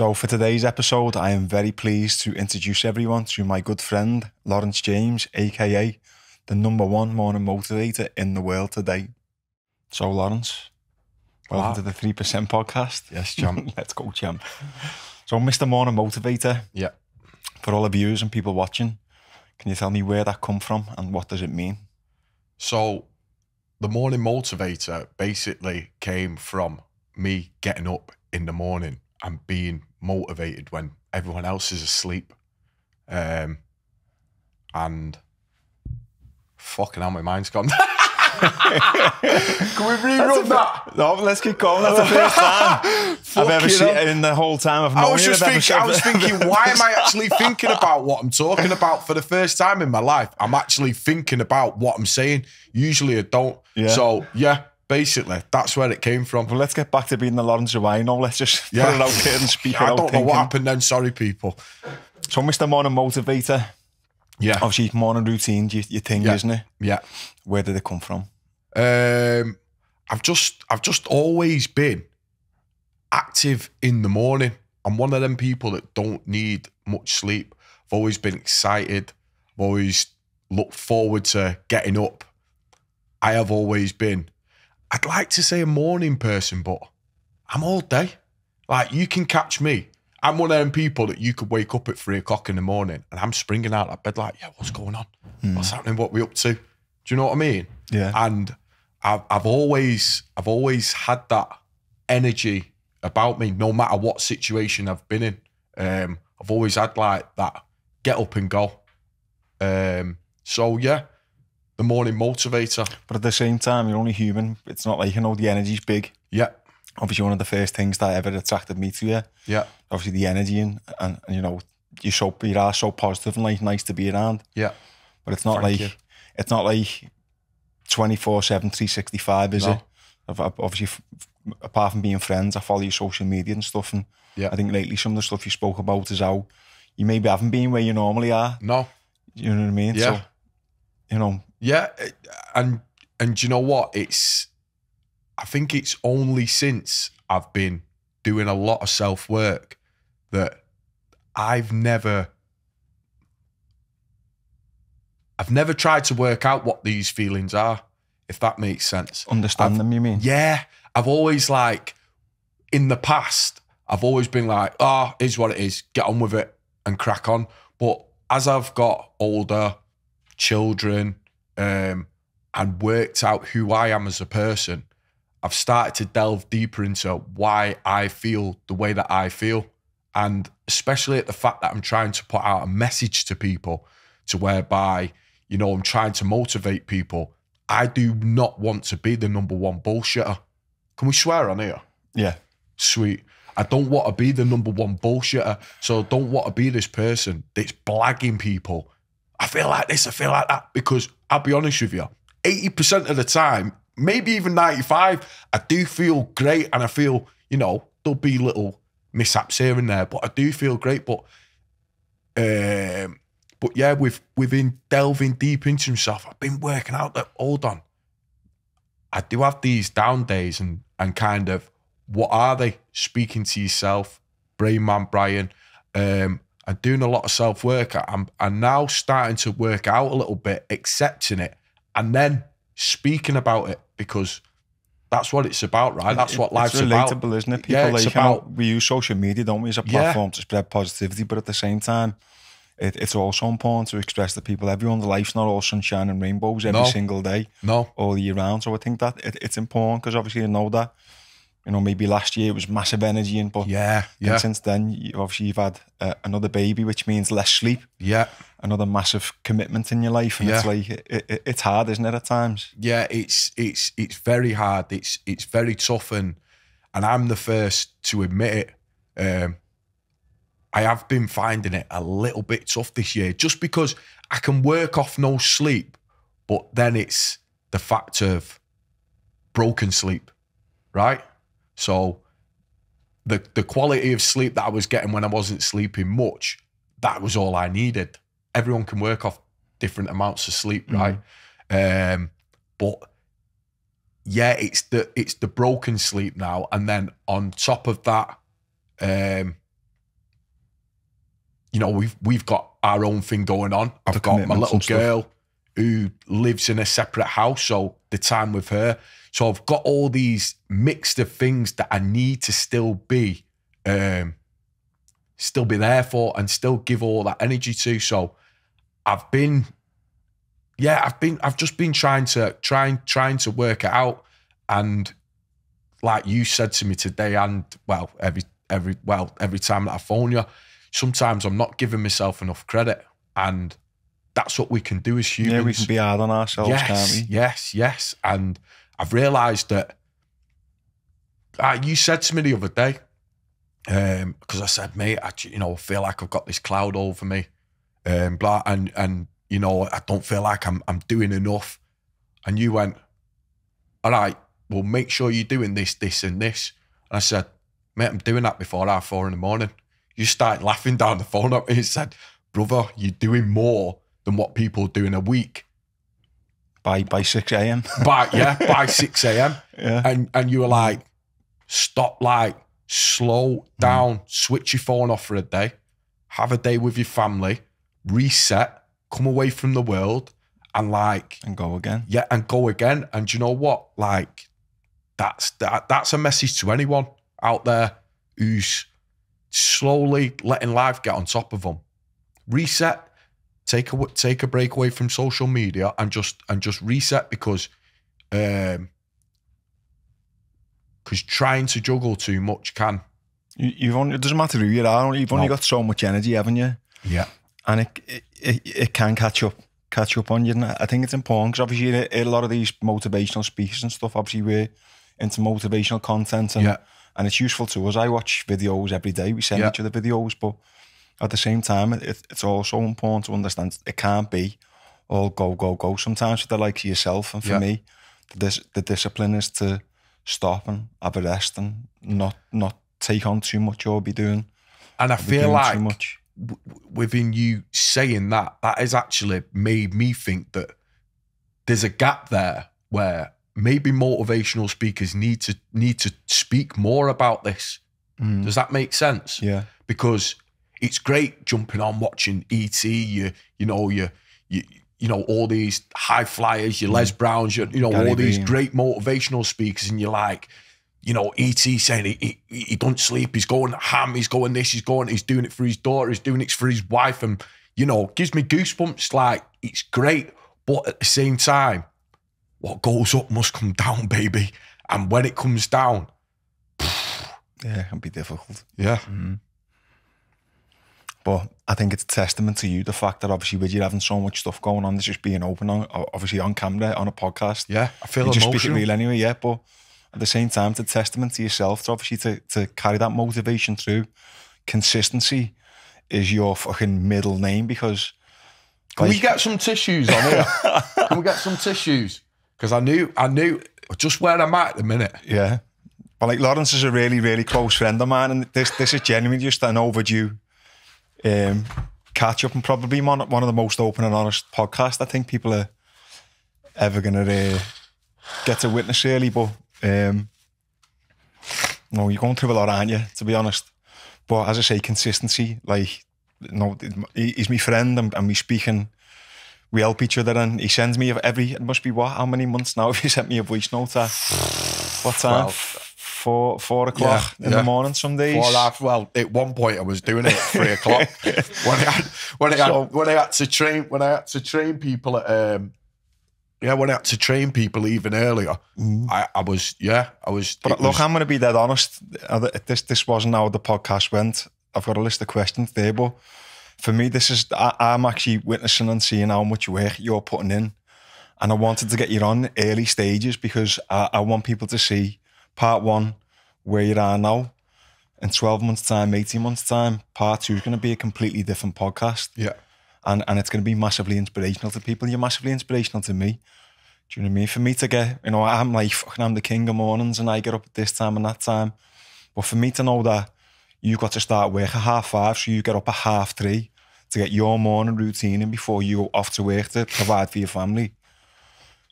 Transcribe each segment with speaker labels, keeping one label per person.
Speaker 1: So, for today's episode, I am very pleased to introduce everyone to my good friend, Laurence James, aka the number one morning motivator in the world today. So, Laurence, welcome
Speaker 2: Wow.
Speaker 1: to the 3% podcast.
Speaker 2: Yes, champ.
Speaker 1: Let's go, champ. So, Mr. Morning Motivator,
Speaker 2: yeah.
Speaker 1: for all the viewers and people watching, can you tell me where that come from and what does it mean?
Speaker 2: So the morning motivator basically came from me getting up in the morning and being motivated when everyone else is asleep. Um and fucking hell, my mind's gone. Can we rerun that?
Speaker 1: No, let's keep going. That's the first time I've ever seen
Speaker 2: hell.
Speaker 1: in the whole time I've known
Speaker 2: I was just thinking, I was thinking, why am I actually thinking about what I'm talking about for the first time in my life? I'm actually thinking about what I'm saying. Usually I don't.
Speaker 1: Yeah.
Speaker 2: So yeah, basically that's where it came from.
Speaker 1: Well, let's get back to being the Laurence who I. Let's just
Speaker 2: Yeah.
Speaker 1: put it out there and speak
Speaker 2: I
Speaker 1: it out.
Speaker 2: don't know what happened then. Sorry, people.
Speaker 1: So, Mr. Morning Motivator,
Speaker 2: Yeah,
Speaker 1: obviously, morning routine, your, your thing,
Speaker 2: Yeah.
Speaker 1: isn't it?
Speaker 2: yeah.
Speaker 1: Where did it come from?
Speaker 2: Um, I've just, I've just always been active in the morning. I'm one of them people that don't need much sleep. I've always been excited. I've always looked forward to getting up. I have always been. I'd like to say a morning person, but I'm all day. Like you can catch me. I'm one of them people that you could wake up at three o'clock in the morning and I'm springing out of bed like, yeah, what's going on? What's happening? What we up to? Do you know what I mean?
Speaker 1: Yeah.
Speaker 2: and I've, I've always I've always had that energy about me no matter what situation I've been in um I've always had like that get up and go um so yeah the morning motivator
Speaker 1: But at the same time, you're only human. It's not like, you know, the energy's big.
Speaker 2: yeah
Speaker 1: Obviously, one of the first things that ever attracted me to you,
Speaker 2: yeah
Speaker 1: obviously, the energy and, and, and you know, you're so, you are so positive and like nice to be around.
Speaker 2: yeah
Speaker 1: But it's not
Speaker 2: Thank
Speaker 1: like,
Speaker 2: you.
Speaker 1: it's not like 24 7, 365, is
Speaker 2: No.
Speaker 1: it? I've, I've obviously, apart from being friends, I follow your social media and stuff. And
Speaker 2: Yeah.
Speaker 1: I think lately some of the stuff you spoke about is how you maybe haven't been where you normally are.
Speaker 2: no
Speaker 1: You know what I mean?
Speaker 2: Yeah.
Speaker 1: So, you know,
Speaker 2: Yeah, and and you know what? It's I think it's only since I've been doing a lot of self work that I've never I've never tried to work out what these feelings are, if that makes sense.
Speaker 1: understand
Speaker 2: I've-
Speaker 1: them, you mean?
Speaker 2: Yeah, I've always like in the past, I've always been like, ah, oh, is what it is, get on with it and crack on. But as I've got older, children, um, and worked out who I am as a person, I've started to delve deeper into why I feel the way that I feel. And especially at the fact that I'm trying to put out a message to people to whereby, you know, I'm trying to motivate people. I do not want to be the number one bullshitter. Can we swear on here?
Speaker 1: Yeah.
Speaker 2: Sweet. I don't want to be the number one bullshitter. So I don't want to be this person that's blagging people. I feel like this, I feel like that. Because I'll be honest with you, 80% of the time, maybe even 95, I do feel great and I feel, you know, there'll be little mishaps here and there, but I do feel great. But um, but yeah, with within delving deep into himself, I've been working out that hold on. I do have these down days and and kind of what are they? Speaking to yourself, Brain Man Brian, um, and doing a lot of self work. I'm I'm now starting to work out a little bit, accepting it, and then speaking about it because that's what it's about, right? That's what life's
Speaker 1: it's
Speaker 2: about.
Speaker 1: relatable, isn't it? People
Speaker 2: Yeah,
Speaker 1: like you know,
Speaker 2: about-
Speaker 1: we use social media, don't we, as a
Speaker 2: Yeah.
Speaker 1: platform to spread positivity, but at the same time, it, it's also important to express to people everyone's life's not all sunshine and rainbows every
Speaker 2: No.
Speaker 1: single day,
Speaker 2: No,
Speaker 1: all year round. So I think that it, it's important because obviously you know that. You know, maybe last year it was massive energy, and but
Speaker 2: yeah, yeah,
Speaker 1: since then, you, obviously you've had uh, another baby, which means less sleep,
Speaker 2: yeah.
Speaker 1: another massive commitment in your life, and it's like it, it, it's hard, isn't it, at times?
Speaker 2: yeah, it's it's it's very hard. It's it's very tough, and and I'm the first to admit it. Um, I have been finding it a little bit tough this year, just because I can work off no sleep, but then it's the fact of broken sleep, right? So the the quality of sleep that I was getting when I wasn't sleeping much, that was all I needed. Everyone can work off different amounts of sleep, right? Um, but yeah, it's the it's the broken sleep now, and then on top of that, um, you know, we've we've got our own thing going on. I've got my little girl who lives in a separate house, so the time with her. So I've got all these mixed of things that I need to still be, um, still be there for, and still give all that energy to. So I've been, yeah, I've been, I've just been trying to trying trying to work it out, and like you said to me today, and well, every every well every time that I phone you, sometimes I'm not giving myself enough credit, and that's what we can do as humans.
Speaker 1: Yeah, we can be hard on ourselves,
Speaker 2: yes,
Speaker 1: can't we?
Speaker 2: yes, yes, and I've realised that. Uh, you said to me the other day, because I said, mate, I, you know, I feel like I've got this cloud over me, um, blah, and and you know, I don't feel like I'm I'm doing enough, and you went, all right, well, make sure you're doing this, this, and this, and I said, mate, I'm doing that before half four in the morning. You started laughing down the phone at me and said, brother, you're doing more than what people do in a week.
Speaker 1: By by six a.m.
Speaker 2: By yeah, by six a.m.
Speaker 1: yeah,
Speaker 2: And and you were like, stop, like, slow down, mm. switch your phone off for a day, have a day with your family, reset, come away from the world, and like,
Speaker 1: and go again.
Speaker 2: yeah, and go again. And you know what? Like, that's that that's a message to anyone out there who's slowly letting life get on top of them. Reset, take a take a break away from social media and just and just reset because um because trying to juggle too much can
Speaker 1: You, you've only it doesn't matter who you are. You've only
Speaker 2: No.
Speaker 1: got so much energy, haven't you?
Speaker 2: yeah
Speaker 1: and it, it it it can catch up catch up on you. And I think it's important because obviously a, a lot of these motivational speakers and stuff. Obviously, we're into motivational content, and
Speaker 2: Yeah.
Speaker 1: and it's useful to us. I watch videos every day. We send
Speaker 2: Yeah.
Speaker 1: each other videos, but at the same time, it, it's also important to understand it can't be all go go go. Sometimes for the likes of yourself, and for
Speaker 2: Yeah.
Speaker 1: me, the the discipline is to stop and have a rest and not not take on too much or be doing,
Speaker 2: and I feel like
Speaker 1: too much.
Speaker 2: within you saying that, that has actually made me think that there's a gap there where maybe motivational speakers need to need to speak more about this.
Speaker 1: Mm.
Speaker 2: Does that make sense?
Speaker 1: Yeah,
Speaker 2: Because it's great jumping on watching ET, you you know, you you you know, all these high flyers, your Les mm. Browns, you, you know,
Speaker 1: Gary
Speaker 2: all these great motivational speakers, and you're like, you know, ET saying he, he, he don't sleep, he's going ham, he's going this, he's going, he's doing it for his daughter, he's doing it for his wife, and you know, gives me goosebumps. Like it's great, but at the same time, what goes up must come down, baby. And when it comes down,
Speaker 1: yeah, it can be difficult.
Speaker 2: yeah, mm-hmm.
Speaker 1: But I think it's a testament to you, the fact that obviously with you having so much stuff going on, this just being open on obviously on camera, on a podcast.
Speaker 2: yeah, I feel
Speaker 1: you just speak it
Speaker 2: emotional.
Speaker 1: real anyway, yeah. But at the same time, it's a testament to yourself to obviously to, to carry that motivation through. Consistency is your fucking middle name because
Speaker 2: Can we
Speaker 1: like-
Speaker 2: get some tissues on here? Can we get some tissues? Because I knew, I knew just where I'm at at the minute.
Speaker 1: Yeah. But like Laurence is a really, really close friend of mine, and this this is genuinely just an overdue um, catch up and probably one, one of the most open and honest podcasts I think people are ever gonna uh, get to witness really. But um, no, you're going through a lot, aren't you? To be honest. But as I say, consistency. Like, no, he- he's my friend, and, and we speaking. We help each other, and he sends me every. It must be what? How many months now? have you sent me a voice note at what time?
Speaker 2: Well,
Speaker 1: four four o'clock
Speaker 2: yeah,
Speaker 1: in
Speaker 2: yeah.
Speaker 1: the morning some days.
Speaker 2: Well, I, well, at one point I was doing it at three o'clock when I had, when I had,
Speaker 1: So-
Speaker 2: when I had to train when I had to train people at um yeah when I had to train people even earlier I, I was yeah I was
Speaker 1: But look,
Speaker 2: was-
Speaker 1: I'm going to be dead honest. This this wasn't how the podcast went. I've got a list of questions there, but for me, this is I, I'm actually witnessing and seeing how much work you're putting in, and I wanted to get you on early stages because I, I want people to see part one where you are now. In 12 months' time, 18 months' time, part two is going to be a completely different podcast.
Speaker 2: yeah
Speaker 1: and and it's going to be massively inspirational to people. You're massively inspirational to me. Do you know what I mean? For me to get, you know, I'm like fucking, I'm the king of mornings, and I get up at this time and that time. But for me to know that you've got to start work at half five, so you get up at half three to get your morning routine in before you go off to work to provide for your family.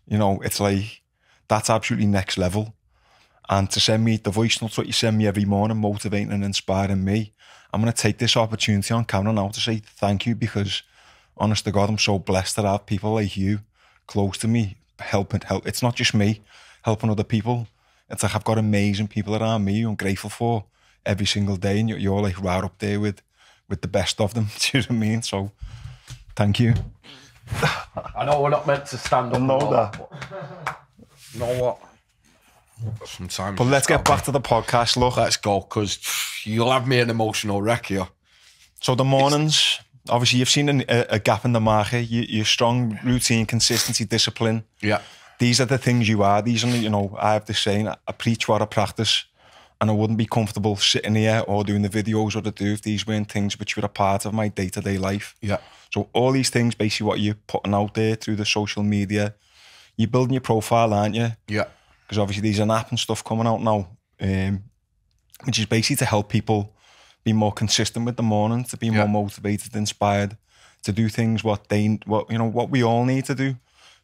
Speaker 1: You know, it's like that's absolutely next level. And to send me the voice notes, what you send me every morning, motivating and inspiring me. I'm going to take this opportunity on camera now to say thank you because, honest to God, I'm so blessed to have people like you close to me, helping help. It's not just me helping other people. It's like I've got amazing people around me who I'm grateful for every single day, and you're, you're like right up there with with the best of them. Do you know what I mean? So, thank you.
Speaker 2: I know we're not meant to stand up.
Speaker 1: know
Speaker 2: and
Speaker 1: that.
Speaker 2: You know what? Sometimes.
Speaker 1: But let's get back to the podcast. Look.
Speaker 2: Let's go, because you'll have me an emotional wreck here.
Speaker 1: So the mornings, obviously, you've seen a, a gap in the market. You, you're strong routine, consistency, discipline.
Speaker 2: Yeah.
Speaker 1: These are the things you are. These are, you know, I have this saying: I preach what I practice, and I wouldn't be comfortable sitting here or doing the videos or the do if these weren't things which were a part of my day to day life.
Speaker 2: Yeah.
Speaker 1: So all these things, basically, what you're putting out there through the social media, you're building your profile, aren't you?
Speaker 2: Yeah.
Speaker 1: Because obviously there's an app and stuff coming out now, um, which is basically to help people be more consistent with the morning, to be
Speaker 2: Yeah.
Speaker 1: more motivated, inspired, to do things what they, what you know, what we all need to do,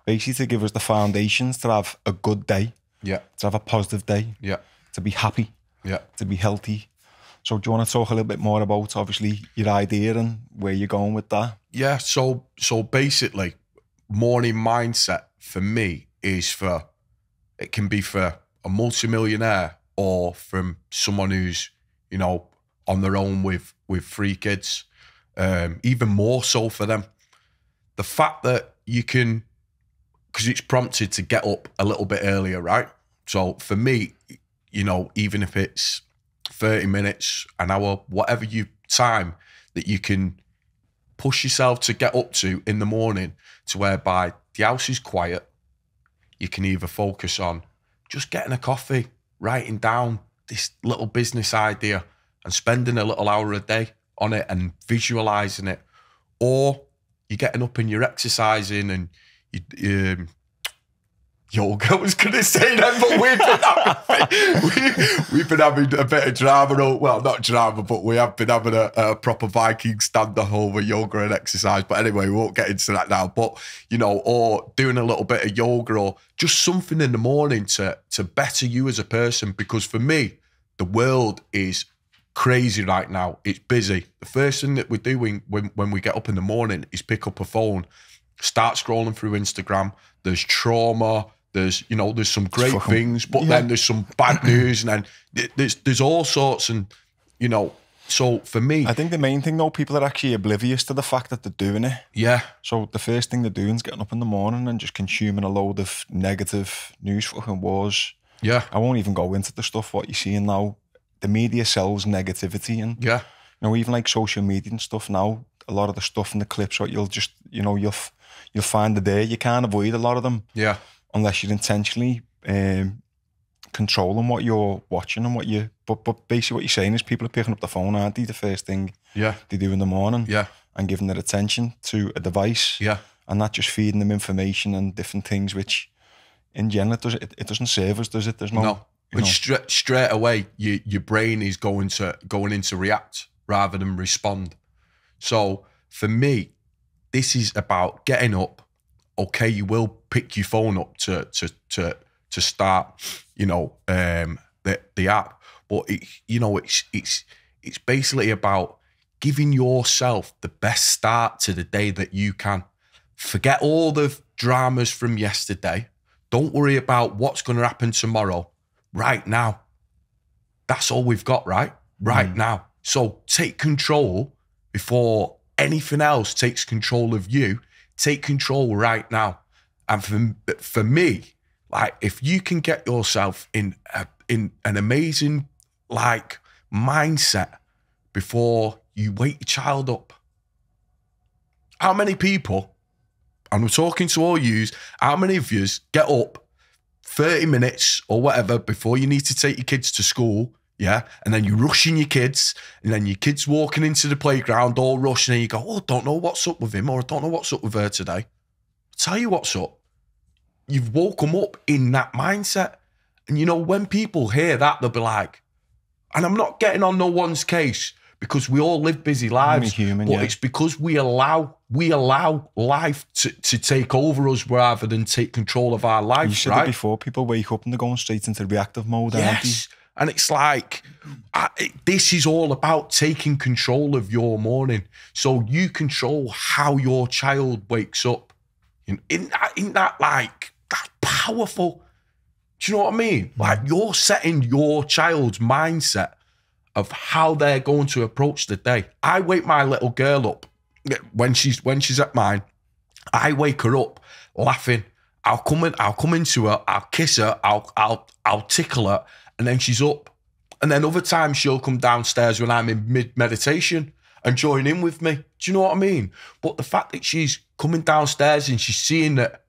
Speaker 1: basically to give us the foundations to have a good day,
Speaker 2: Yeah.
Speaker 1: to have a positive day,
Speaker 2: Yeah.
Speaker 1: to be happy,
Speaker 2: Yeah.
Speaker 1: to be healthy. So do you want to talk a little bit more about obviously your idea and where you're going with that?
Speaker 2: Yeah. So so basically, morning mindset for me is for it can be for a multimillionaire or from someone who's you know on their own with with three kids. Um, even more so for them. The fact that you can because it's prompted to get up a little bit earlier, right? So for me, you know, even if it's 30 minutes, an hour, whatever you time that you can push yourself to get up to in the morning to whereby the house is quiet. You can either focus on just getting a coffee, writing down this little business idea and spending a little hour a day on it and visualizing it, or you're getting up and you're exercising and you, um, yoga. Was going to say that, but we've been, having, we, we've been having a bit of drama. oh, Well, not drama, but we have been having a, a proper Viking stand at home with yoga and exercise. But anyway, we won't get into that now. But, you know, or doing a little bit of yoga or just something in the morning to, to better you as a person. Because for me, the world is crazy right now. It's busy. The first thing that we're doing when, when we get up in the morning is pick up a phone, start scrolling through Instagram. There's trauma. There's you know there's some great things, but
Speaker 1: yeah.
Speaker 2: then there's some bad news, and then th- there's there's all sorts, and you know. So for me,
Speaker 1: I think the main thing though, people are actually oblivious to the fact that they're doing it.
Speaker 2: yeah,
Speaker 1: So the first thing they're doing is getting up in the morning and just consuming a load of negative news fucking wars.
Speaker 2: yeah,
Speaker 1: I won't even go into the stuff what you're seeing now. The media sells negativity and
Speaker 2: yeah,
Speaker 1: you know even like social media and stuff now. A lot of the stuff in the clips, what you'll just you know you'll you'll find the day You can't avoid a lot of them
Speaker 2: yeah,
Speaker 1: unless you're intentionally um, controlling what you're watching and what you. But but basically what you're saying is people are picking up the phone, aren't they? The first thing
Speaker 2: yeah,
Speaker 1: they do in the morning
Speaker 2: yeah,
Speaker 1: and giving their attention to a device
Speaker 2: yeah,
Speaker 1: and not just feeding them information and different things, which in general it, does, it, it doesn't serve us, does it? There's no,
Speaker 2: no. But
Speaker 1: know,
Speaker 2: straight straight away, you, your brain is going to going into react rather than respond. So for me, this is about getting up. Okay, you will pick your phone up to to to to start, you know, um, the the app, but it, you know, it's it's it's basically about giving yourself the best start to the day that you can. Forget all the dramas from yesterday. Don't worry about what's going to happen tomorrow. Right now, that's all we've got. Right, right now. So take control before anything else takes control of you. Take control right now. And for, for me, like if you can get yourself in a, in an amazing like mindset before you wake your child up. How many people, and I'm talking to all yous, how many of yous get up 30 minutes or whatever before you need to take your kids to school, yeah? And then you're rushing your kids, and then your kids walking into the playground all rushing, and you go, oh, I don't know what's up with him, or I don't know what's up with her today. tell you what's up. You've woke them up in that mindset. And you know, when people hear that, they'll be like, and I'm not getting on no one's case because we all live busy lives.
Speaker 1: human,
Speaker 2: but
Speaker 1: yeah.
Speaker 2: it's because we allow we allow life to, to take over us rather than take control of our
Speaker 1: you
Speaker 2: lives,
Speaker 1: said
Speaker 2: right?
Speaker 1: it before, people wake up and they're going straight into reactive mode?
Speaker 2: Yes. And it's like, I, it- this is all about taking control of your morning. So you control how your child wakes up. In, in, that, in that, like, that's powerful. Do you know what I mean? Mm. Like, you're setting your child's mindset of how they're going to approach the day. I wake my little girl up when she's when she's at mine. I wake her up laughing. I'll come in, I'll come into her, I'll kiss her, I'll I'll I'll tickle her, and then she's up. And then other times she'll come downstairs when I'm in mid meditation and join in with me. Do you know what I mean? But the fact that she's coming downstairs and she's seeing that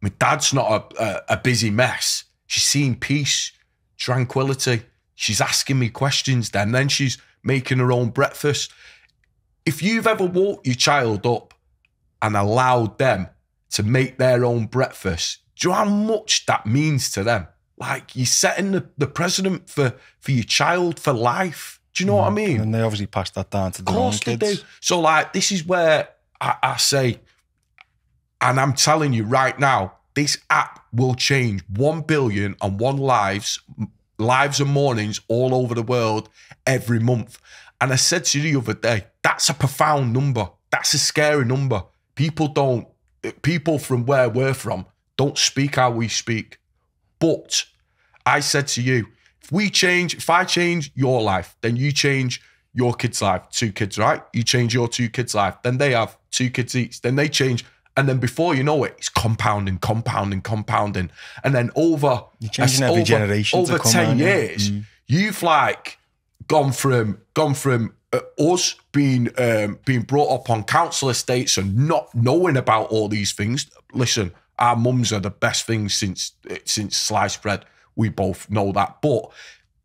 Speaker 2: my dad's not a, a, a busy mess. She's seeing peace, tranquility. She's asking me questions then. Then she's making her own breakfast. If you've ever woke your child up and allowed them to make their own breakfast, do you know how much that means to them? Like you're setting the, the precedent for, for your child for life. Do you know what I mm, mean?
Speaker 1: And they obviously passed that down to own
Speaker 2: course they
Speaker 1: kids.
Speaker 2: do. So, like, this is where I, I say, and I'm telling you right now, this app will change 1 billion and one lives, lives and mornings all over the world every month. And I said to you the other day, that's a profound number. That's a scary number. People don't, people from where we're from don't speak how we speak. But I said to you, if we change, if I change your life, then you change your kid's life. Two kids, right? You change your two kids' life. Then they have two kids each. Then they change. And then before you know it, it's compounding, compounding, compounding. And then over,
Speaker 1: You're changing every
Speaker 2: over,
Speaker 1: generation
Speaker 2: over 10
Speaker 1: aren't you?
Speaker 2: years, you've like gone from gone from uh, us being um, being brought up on council estates and not knowing about all these things. Listen, our mums are the best things since since sliced bread. We both know that, but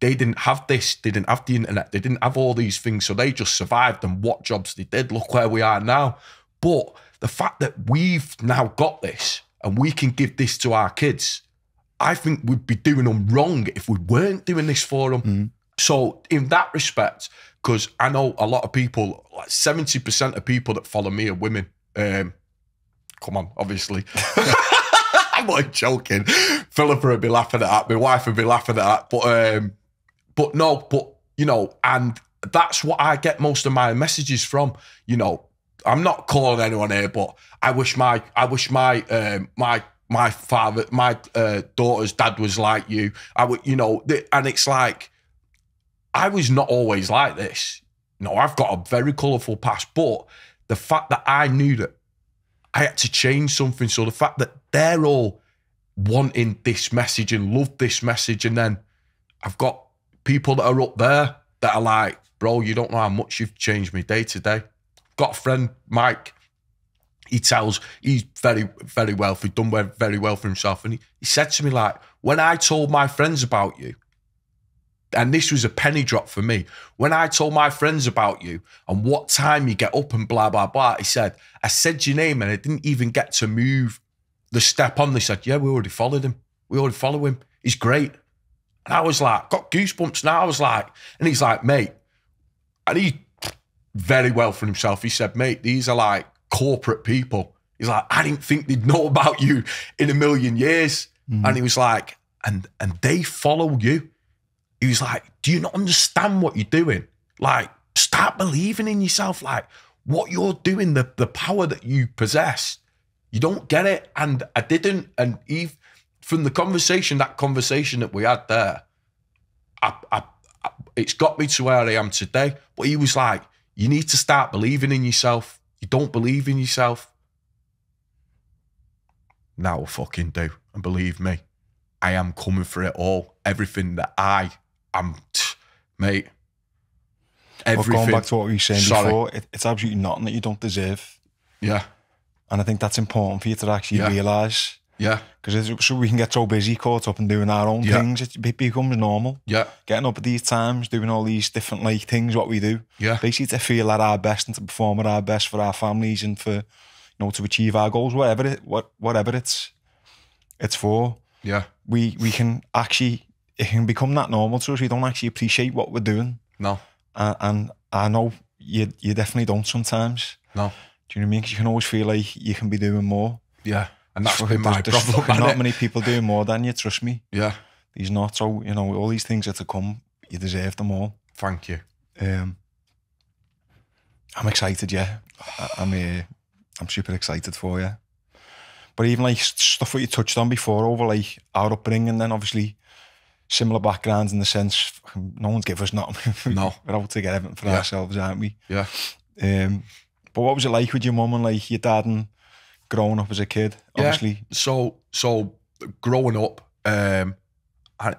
Speaker 2: they didn't have this. They didn't have the internet. They didn't have all these things, so they just survived. And what jobs they did. Look where we are now. But the fact that we've now got this and we can give this to our kids, I think we'd be doing them wrong if we weren't doing this for them. So, in that respect, because I know a lot of people, like 70% of people that follow me are women. Um, come on, obviously. I'm not joking. Philippa would be laughing at that. My wife would be laughing at that. But, um, but no, but, you know, and that's what I get most of my messages from. You know, I'm not calling anyone here, but I wish my, I wish my, um, my, my father, my uh, daughter's dad was like you. I would, you know, and it's like, I was not always like this. No, I've got a very colourful past, but the fact that I knew that I had to change something, so the fact that they're all wanting this message and love this message, and then I've got people that are up there that are like, bro, you don't know how much you've changed me day to day. Got a friend, Mike. He tells he's very, very wealthy, done very well for himself, and he, he said to me like, when I told my friends about you, and this was a penny drop for me. When I told my friends about you and what time you get up and blah, blah, blah, he said, I said your name and I didn't even get to move the step on. They said, Yeah, we already followed him. We already follow him. He's great. And I was like, got goosebumps now. I was like, and he's like, mate, and he very well for himself. He said, mate, these are like corporate people. He's like, I didn't think they'd know about you in a million years. Mm. And he was like, and and they follow you he was like, Do you not understand what you're doing? Like, start believing in yourself. Like, what you're doing, the, the power that you possess, you don't get it. And I didn't. And Eve, from the conversation, that conversation that we had there, I, I, I, it's got me to where I am today. But he was like, You need to start believing in yourself. You don't believe in yourself. Now I fucking do. And believe me, I am coming for it all. Everything that I am, mate.
Speaker 1: But
Speaker 2: Everything.
Speaker 1: going back to what we were saying
Speaker 2: Sorry.
Speaker 1: before, it, it's absolutely nothing that you don't deserve.
Speaker 2: yeah,
Speaker 1: And I think that's important for you to actually
Speaker 2: Yeah.
Speaker 1: realise.
Speaker 2: yeah,
Speaker 1: Because so we can get so busy, caught up in doing our own
Speaker 2: Yeah.
Speaker 1: things, it becomes normal.
Speaker 2: yeah,
Speaker 1: Getting up at these times, doing all these different like things, what we do,
Speaker 2: yeah,
Speaker 1: basically to feel at our best and to perform at our best for our families and for you know to achieve our goals, whatever it what whatever it's it's for.
Speaker 2: yeah.
Speaker 1: We we can actually it can become that normal to us. We don't actually appreciate what we're doing,
Speaker 2: No,
Speaker 1: and, and I know you you definitely don't sometimes.
Speaker 2: no,
Speaker 1: Do you know what I mean? 'Cause you can always feel like you can be doing more.
Speaker 2: yeah. And that's
Speaker 1: Fucking-
Speaker 2: been my
Speaker 1: there's- there's
Speaker 2: problem. man,
Speaker 1: Not
Speaker 2: innit?
Speaker 1: many people doing more than you. Trust me.
Speaker 2: Yeah,
Speaker 1: He's not. So you know, all these things are to come, you deserve them all.
Speaker 2: Thank you.
Speaker 1: Um, I'm excited. Yeah, I, I'm. Uh, I'm super excited for you. But even like stuff that you touched on before, over like our upbringing, and then obviously similar backgrounds in the sense no one's given us nothing.
Speaker 2: No.
Speaker 1: We're out to get everything for
Speaker 2: Yeah.
Speaker 1: ourselves, aren't we?
Speaker 2: Yeah.
Speaker 1: Um, but what was it like with your mum and like your dad and growing up as a kid?
Speaker 2: Yeah.
Speaker 1: Obviously,
Speaker 2: So so growing up, um, I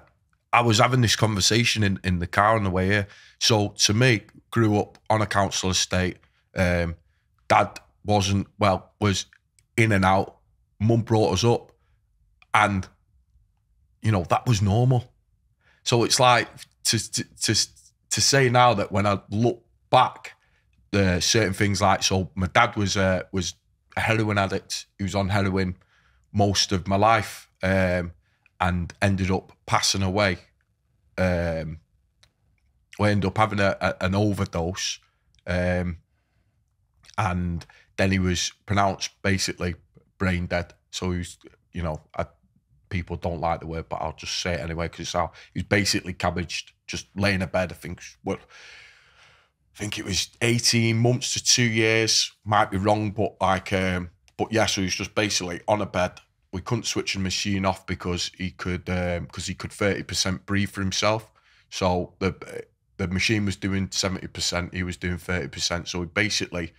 Speaker 2: I was having this conversation in, in the car on the way here. So to me, grew up on a council estate. Um, dad wasn't well, was in and out. Mum brought us up, and you know that was normal. So it's like to to to, to say now that when I look back, the certain things like so, my dad was uh, was a heroin addict. He was on heroin most of my life um, and ended up passing away. Um, we ended up having a, a, an overdose, um, and then he was pronounced basically brain dead. So he was, you know, I, people don't like the word, but I'll just say it anyway because it's how he was basically cabbaged, just laying in bed. I think what. I think it was 18 months to two years. Might be wrong, but like, um, but yeah, so he was just basically on a bed. We couldn't switch the machine off because he could, because he could 30% breathe for himself. So the the machine was doing 70%, he was doing 30%. So he basically,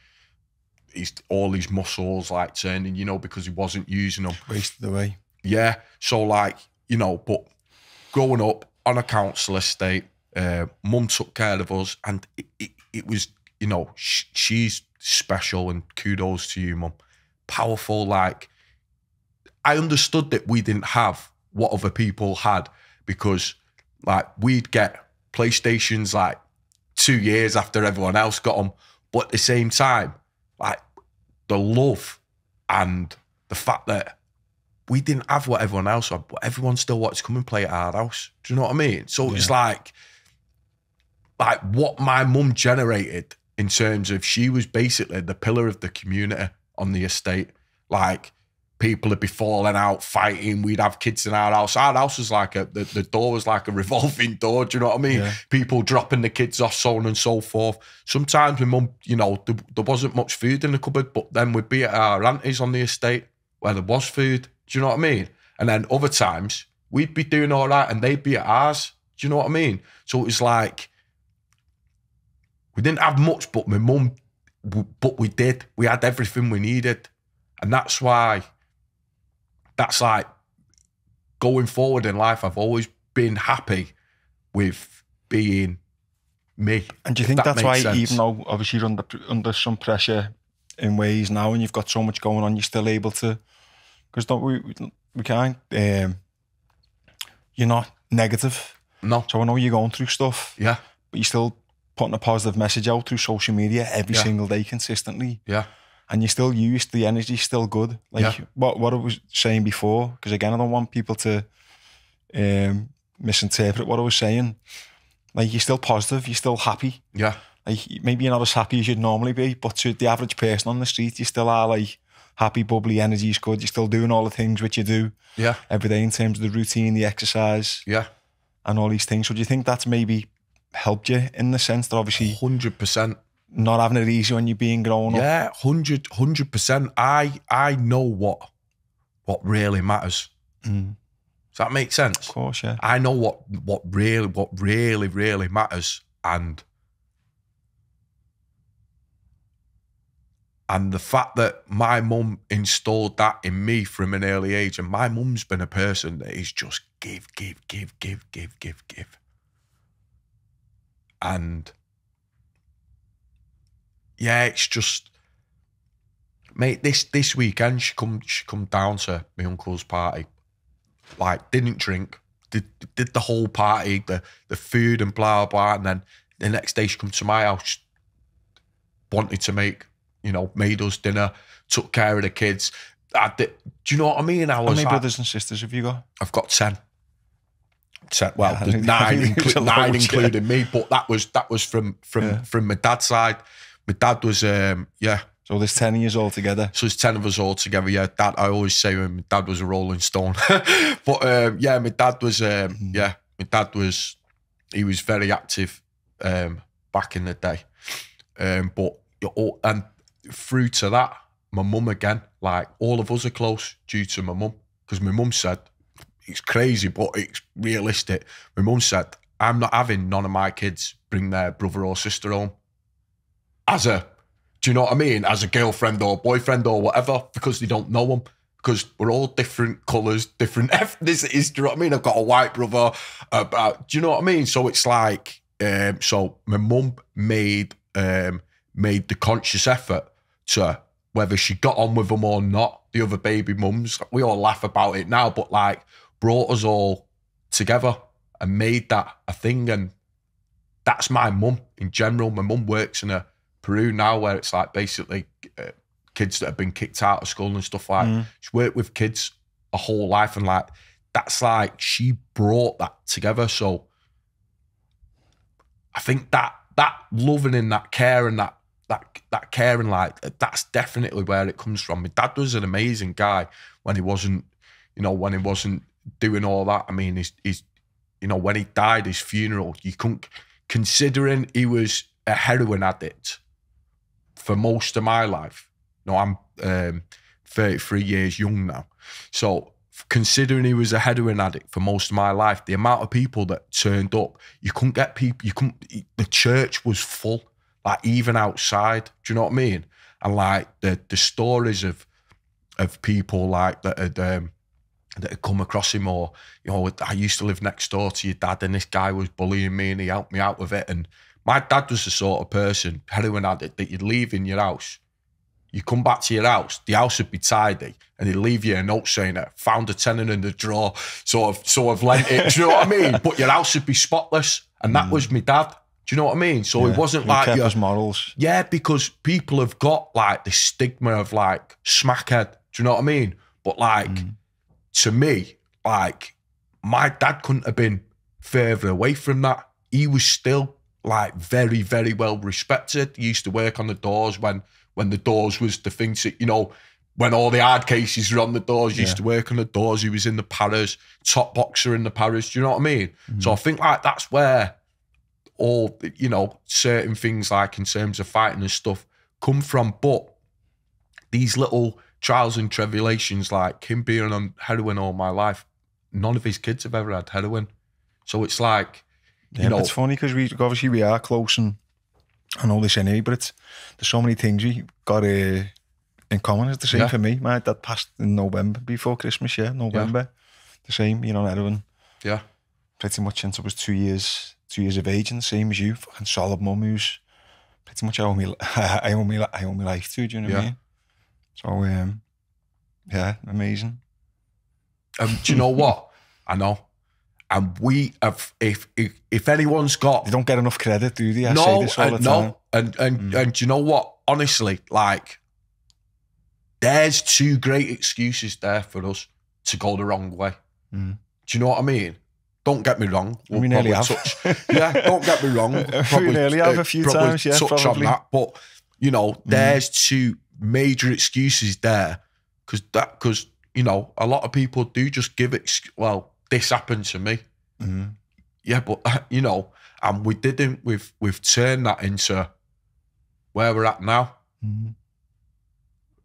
Speaker 2: he's all his muscles like turning, you know, because he wasn't using them.
Speaker 1: wasted away.
Speaker 2: Yeah. So like, you know, but growing up on a council estate, uh, mum took care of us and it, it, it was, you know, sh- she's special and kudos to you, mum. Powerful. Like, I understood that we didn't have what other people had because like we'd get PlayStations like two years after everyone else got them. But at the same time, like the love and the fact that we didn't have what everyone else had, but everyone still wanted to come and play at our house. Do you know what I mean? So it's like, like what my mum generated in terms of she was basically the pillar of the community on the estate. Like people would be falling out, fighting. We'd have kids in our house. Our house was like a the, the door was like a revolving door. Do you know what I mean?
Speaker 1: Yeah.
Speaker 2: People dropping the kids off, so on and so forth. Sometimes my mum, you know, there, there wasn't much food in the cupboard, but then we'd be at our auntie's on the estate where there was food. Do you know what I mean? And then other times we'd be doing all right and they'd be at ours. Do you know what I mean? So it was like we didn't have much, but my mum, but we did. We had everything we needed, and that's why. That's like going forward in life. I've always been happy with being me.
Speaker 1: And do you think
Speaker 2: that
Speaker 1: that's why,
Speaker 2: sense.
Speaker 1: even though obviously you're under under some pressure in ways now, and you've got so much going on, you're still able to? Because don't we? we- We can't. Um, you're not negative,
Speaker 2: no,
Speaker 1: so I know you're going through stuff,
Speaker 2: yeah,
Speaker 1: but you're still putting a positive message out through social media every
Speaker 2: Yeah.
Speaker 1: single day consistently,
Speaker 2: yeah,
Speaker 1: and you're still used. The energy's still good. Like
Speaker 2: Yeah.
Speaker 1: what what I was saying before, because again, I don't want people to um, misinterpret what I was saying. Like you're still positive, you're still happy.
Speaker 2: yeah,
Speaker 1: like maybe you're not as happy as you'd normally be, but to the average person on the street, you still are like happy, bubbly, energy's good. You're still doing all the things which you do
Speaker 2: yeah,
Speaker 1: every day in terms of the routine, the exercise,
Speaker 2: yeah.
Speaker 1: and all these things. So do you think that's maybe helped you in the sense that obviously
Speaker 2: Hundred percent.
Speaker 1: not having it easy when you're being grown up?
Speaker 2: Yeah, 100 percent. I I know what what really matters.
Speaker 1: Mm,
Speaker 2: Does that make sense?
Speaker 1: of course, yeah.
Speaker 2: I know what what really what really really matters, and and the fact that my mum installed that in me from an early age, and my mum's been a person that is just give, give, give, give, give, give, give, and yeah, it's just. Mate, this this weekend she come she come down to my uncle's party like didn't drink, did did the whole party, the the food and blah blah, and then the next day she come to my house, wanted to make, you know, made us dinner, took care of the kids. I did, do you know what I mean? I
Speaker 1: How many brothers and sisters have you got?
Speaker 2: I've got ten. Ten. Well,
Speaker 1: Yeah,
Speaker 2: there's nine, inclu- nine
Speaker 1: lot, yeah.
Speaker 2: including me, but that was that was from from
Speaker 1: Yeah.
Speaker 2: from my dad's side. My dad was um yeah,
Speaker 1: So there's 10 years all together.
Speaker 2: So it's 10 of us all together. Yeah, dad, I always say my dad was a Rolling Stone. but um, yeah, my dad was, um, yeah, my dad was, he was very active um, back in the day. Um, but, all, and through to that, my mum again, like all of us are close due to my mum. Because my mum said, it's crazy, but it's realistic. My mum said, I'm not having none of my kids bring their brother or sister home as a do you know what I mean? As a girlfriend or boyfriend or whatever, because they don't know them. Because we're all different colours, different ethnicities. Do you know what I mean? I've got a white brother. Uh, uh, do you know what I mean? So it's like, um, so my mum made um, made the conscious effort to whether she got on with them or not. The other baby mums, we all laugh about it now, but like brought us all together and made that a thing. And that's my mum in general. My mum works in a PRU now, where it's like basically uh, kids that have been kicked out of school and stuff like. Mm. She's worked with kids a whole life, and like that's like she brought that together. So I think that that loving and that care and that that that caring like that's definitely where it comes from. My dad was an amazing guy when he wasn't, you know, when he wasn't doing all that. I mean, he's he's you know, when he died, his funeral, you couldn't considering he was a heroin addict for most of my life. No, I'm um, 33 years young now. So considering he was a heroin addict for most of my life, the amount of people that turned up, you couldn't get people, you couldn't, the church was full, like even outside. Do you know what I mean? And like the the stories of of people like that had um, that had come across him or you know I used to live next door to your dad and this guy was bullying me and he helped me out with it and my dad was the sort of person, heroin addict, that you'd leave in your house. You come back to your house, the house would be tidy, and he'd leave you a note saying that found a tenant in the drawer, sort of, sort of lent it. do you know what I mean? But your house would be spotless, and that mm. was my dad. Do you know what I mean? So yeah, it wasn't like
Speaker 1: kept his morals.
Speaker 2: Yeah, because people have got like the stigma of like smackhead. Do you know what I mean? But like mm. to me, like my dad couldn't have been further away from that. He was still like very, very well respected. He used to work on the doors when when the doors was the thing to, you know, when all the hard cases were on the doors, he used to work on the doors. He was in the paras, top boxer in the paras. Do you know what I mean? Mm-hmm. So I think like that's where all you know certain things like in terms of fighting and stuff come from. But these little trials and tribulations, like him being on heroin all my life, none of his kids have ever had heroin. So it's like
Speaker 1: yeah, know, it's funny because we obviously we are close and and all this anyway, but it's there's so many things we got uh, in common. It's the same yeah. for me. My dad passed in November before Christmas. Yeah, November. Yeah. The same, you know, everyone.
Speaker 2: Yeah.
Speaker 1: Pretty much since it was two years, two years of age, and the same as you, fucking solid mum who's pretty much I owe me, I owe me, I owe me life to. Do you know yeah. what I mean? So, um, yeah, amazing.
Speaker 2: Um, do you know what? I know and we have, if, if if anyone's got,
Speaker 1: they don't get enough credit, do they? I no, say this all the
Speaker 2: no, time. and and mm. and you know what? Honestly, like, there's two great excuses there for us to go the wrong way. Mm. Do you know what I mean? Don't get me wrong.
Speaker 1: We'll we nearly have.
Speaker 2: Touch, yeah, don't get me wrong.
Speaker 1: Probably, we nearly have a few times. Yeah,
Speaker 2: touch
Speaker 1: probably.
Speaker 2: on that, but you know, mm. there's mm. two major excuses there because that because you know a lot of people do just give it well this happened to me. Mm-hmm. Yeah, but you know, and we didn't. We've we've turned that into where we're at now, mm-hmm.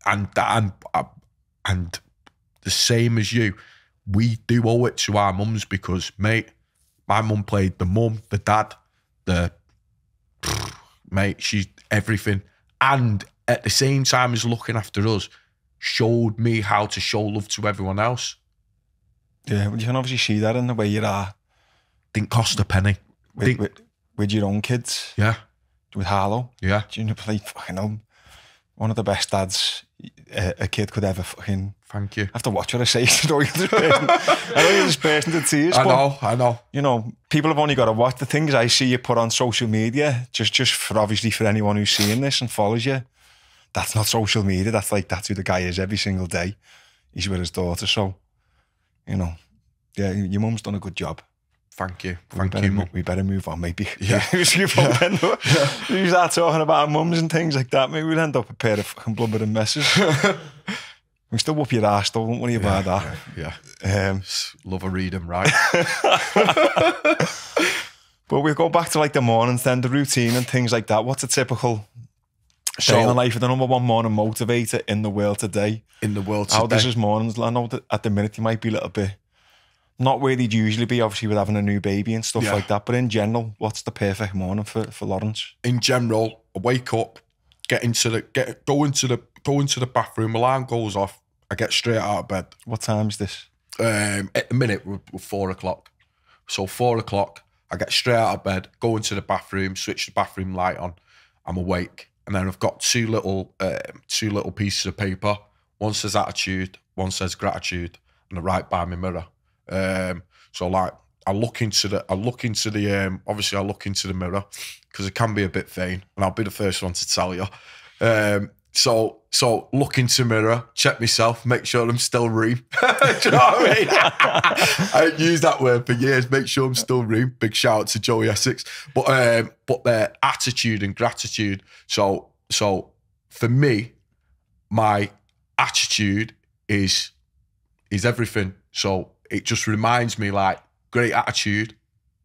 Speaker 2: and and uh, and the same as you, we do owe it to our mums because, mate, my mum played the mum, the dad, the mate. She's everything, and at the same time as looking after us, showed me how to show love to everyone else.
Speaker 1: Yeah, you can obviously see that in the way you are.
Speaker 2: Didn't cost a penny.
Speaker 1: With, with, with, your own kids.
Speaker 2: Yeah.
Speaker 1: With Harlow.
Speaker 2: Yeah.
Speaker 1: Do you know, like, fucking know, one of the best dads a, a, kid could ever fucking.
Speaker 2: Thank you. I
Speaker 1: have to watch what I say. I know you're this person to tears.
Speaker 2: I know, I know.
Speaker 1: You know, people have only got to watch the things I see you put on social media, just just for obviously for anyone who's seeing this and follows you. That's not social media. That's like that's who the guy is every single day. He's with his daughter. So you know, yeah, your mum's done a good job.
Speaker 2: Thank you.
Speaker 1: we
Speaker 2: Thank
Speaker 1: better,
Speaker 2: you.
Speaker 1: mo- we better move on, maybe.
Speaker 2: Yeah.
Speaker 1: we start talking about mums and things like that. Maybe we'll end up a pair of fucking blubbering messes. we still whoop your ass, though. Don't worry about that.
Speaker 2: Yeah.
Speaker 1: Um,
Speaker 2: Love a read, read 'em, right?
Speaker 1: but we'll go back to like the mornings, then the routine and things like that. What's a typical
Speaker 2: So-
Speaker 1: day in the life of the number one morning motivator in the world today?
Speaker 2: In the world today.
Speaker 1: How does his mornings? I know that at the minute he might be a little bit not where they'd usually be, obviously with having a new baby and stuff
Speaker 2: Yeah.
Speaker 1: like that. But in general, what's the perfect morning for, for Laurence?
Speaker 2: in general, I wake up, get into the get go into the go into the bathroom, alarm goes off, I get straight out of bed.
Speaker 1: What time is this?
Speaker 2: Um, at the minute we're, we're four o'clock. So four o'clock, I get straight out of bed, go into the bathroom, switch the bathroom light on. I'm awake, and then I've got two little um, two little pieces of paper. One says attitude, one says gratitude, and I write by my mirror. Um, so like I look into the I look into the um, obviously I look into the mirror because it can be a bit vain, and I'll be the first one to tell you. Um, so so look into mirror, check myself, make sure I'm still reem. Do you know what I mean? I used that word for years. Make sure I'm still reem. Big shout out to Joey Essex. But um, but their attitude and gratitude. So so for me, my attitude is is everything. So it just reminds me like great attitude,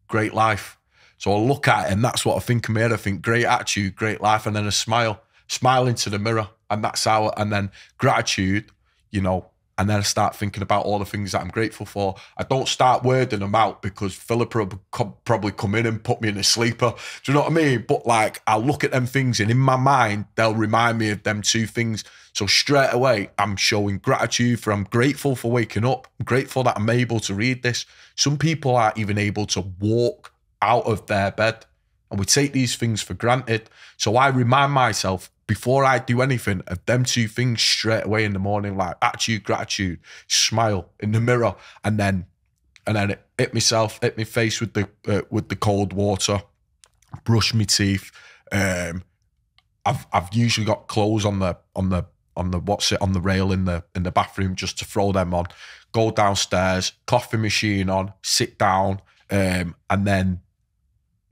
Speaker 2: great life. So I look at it and that's what I think of me. I think great attitude, great life, and then a smile, smile into the mirror, and that's how. And then gratitude, you know. And then I start thinking about all the things that I'm grateful for. I don't start wording them out because Philip will probably come in and put me in a sleeper. Do you know what I mean? But like, I look at them things and in my mind, they'll remind me of them two things. So straight away, I'm showing gratitude for, I'm grateful for waking up. I'm grateful that I'm able to read this. Some people aren't even able to walk out of their bed. And we take these things for granted. So I remind myself before I do anything of them two things straight away in the morning, like attitude, gratitude, smile in the mirror, and then and then hit myself, hit my face with the uh, with the cold water, brush my teeth. Um, I've I've usually got clothes on the on the on the what's it on the rail in the in the bathroom just to throw them on. Go downstairs, coffee machine on, sit down, um, and then.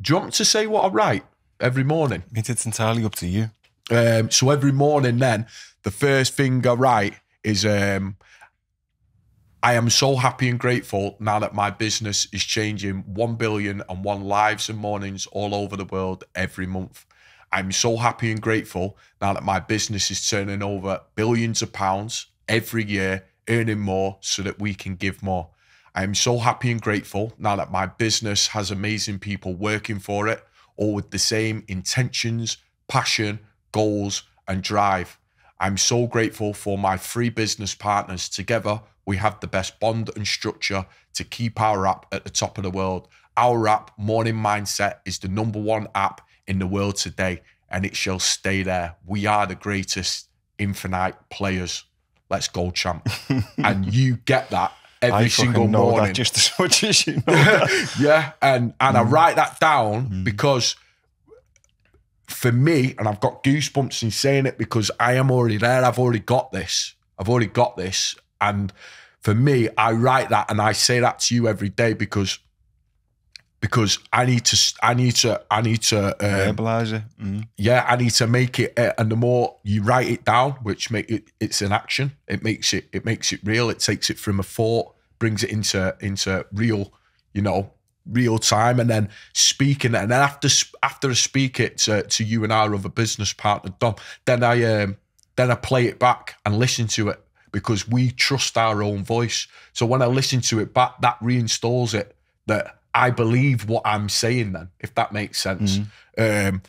Speaker 2: Do you want me to say what I write every morning?
Speaker 1: It's it's entirely up to you.
Speaker 2: Um, so every morning, then the first thing I write is, um, "I am so happy and grateful now that my business is changing one billion and one lives and mornings all over the world every month. I'm so happy and grateful now that my business is turning over billions of pounds every year, earning more so that we can give more." I am so happy and grateful now that my business has amazing people working for it, all with the same intentions, passion, goals, and drive. I'm so grateful for my three business partners. Together, we have the best bond and structure to keep our app at the top of the world. Our app, Morning Mindset, is the number one app in the world today, and it shall stay there. We are the greatest infinite players. Let's go, champ. and you get that every
Speaker 1: I
Speaker 2: single
Speaker 1: know
Speaker 2: morning
Speaker 1: that just as much as you know.
Speaker 2: yeah, and and I
Speaker 1: Mm.
Speaker 2: write that down because for me, and I've got goosebumps in saying it because I am already there. I've already got this. I've already got this, and for me, I write that and I say that to you every day because because I need to I need to I need to um,
Speaker 1: it. Mm.
Speaker 2: yeah, I need to make it, uh, and the more you write it down, which make it, it's an action. It makes it, it makes it real. It takes it from a thought, brings it into into real, you know, real time, and then speaking it. And then after after I speak it to, to you and our other business partner Dom, then I um then I play it back and listen to it because we trust our own voice. So when I listen to it back, that reinstalls it that I believe what I'm saying. Then, if that makes sense. Um,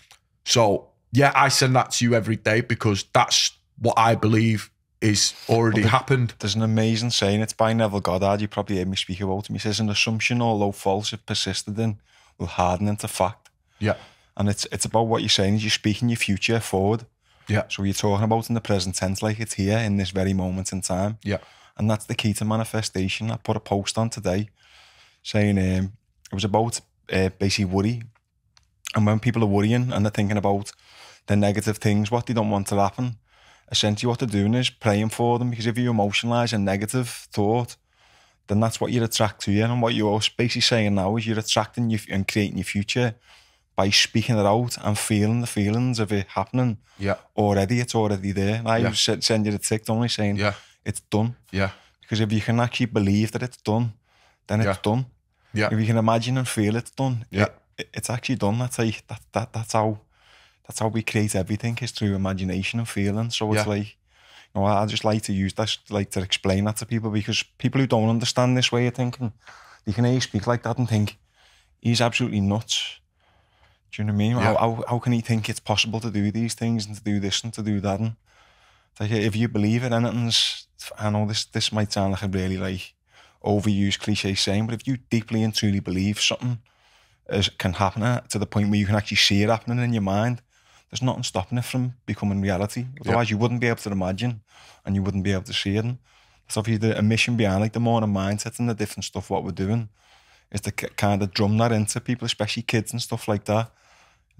Speaker 2: so yeah, I send that to you every day because that's what I believe is already
Speaker 1: Well,
Speaker 2: happened.
Speaker 1: There's an amazing saying. It's by Neville Goddard. You probably heard me speak about him. He says, "An assumption, although false, if persisted in, will harden into fact."
Speaker 2: Yeah,
Speaker 1: And it's it's about what you're saying. Is you're speaking your future forward.
Speaker 2: yeah,
Speaker 1: So you're talking about in the present tense, like it's here in this very moment in time.
Speaker 2: yeah,
Speaker 1: And that's the key to manifestation. I put a post on today saying um, it was about uh, basically worry. And when people are worrying and they're thinking about the negative things, what they don't want to happen, essentially what they're doing is praying for them. Because if you emotionalize a negative thought, then that's what you attract to you. And what you're basically saying now is you're attracting you and creating your future by speaking it out and feeling the feelings of it happening
Speaker 2: Yeah.
Speaker 1: already. It's already there. I
Speaker 2: Yeah.
Speaker 1: send, send you the tick, only saying
Speaker 2: Yeah.
Speaker 1: it's done.
Speaker 2: Yeah.
Speaker 1: Because if you can actually believe that it's done, then it's
Speaker 2: Yeah.
Speaker 1: done.
Speaker 2: Yeah.
Speaker 1: If you can imagine and feel it's done,
Speaker 2: Yeah.
Speaker 1: it, it- it's actually done. That's how that, that that's how that's how we create everything is through imagination and feeling. So it's
Speaker 2: Yeah.
Speaker 1: like you know, I just like to use that, like to explain that to people because people who don't understand this way of thinking, they can hear you speak like that and think he's absolutely nuts. Do you know what I mean?
Speaker 2: Yeah.
Speaker 1: How, how, how can he think it's possible to do these things and to do this and to do that? And like if you believe it, anything's. I know this this might sound like a really like overused cliche saying, but if you deeply and truly believe something is, can happen to the point where you can actually see it happening in your mind, there's nothing stopping it from becoming reality. Otherwise, you wouldn't be able to imagine and you wouldn't be able to see it. And so, if you the a mission behind like the morning mindset and the different stuff, what we're doing is to kind of drum that into people, especially kids and stuff like that.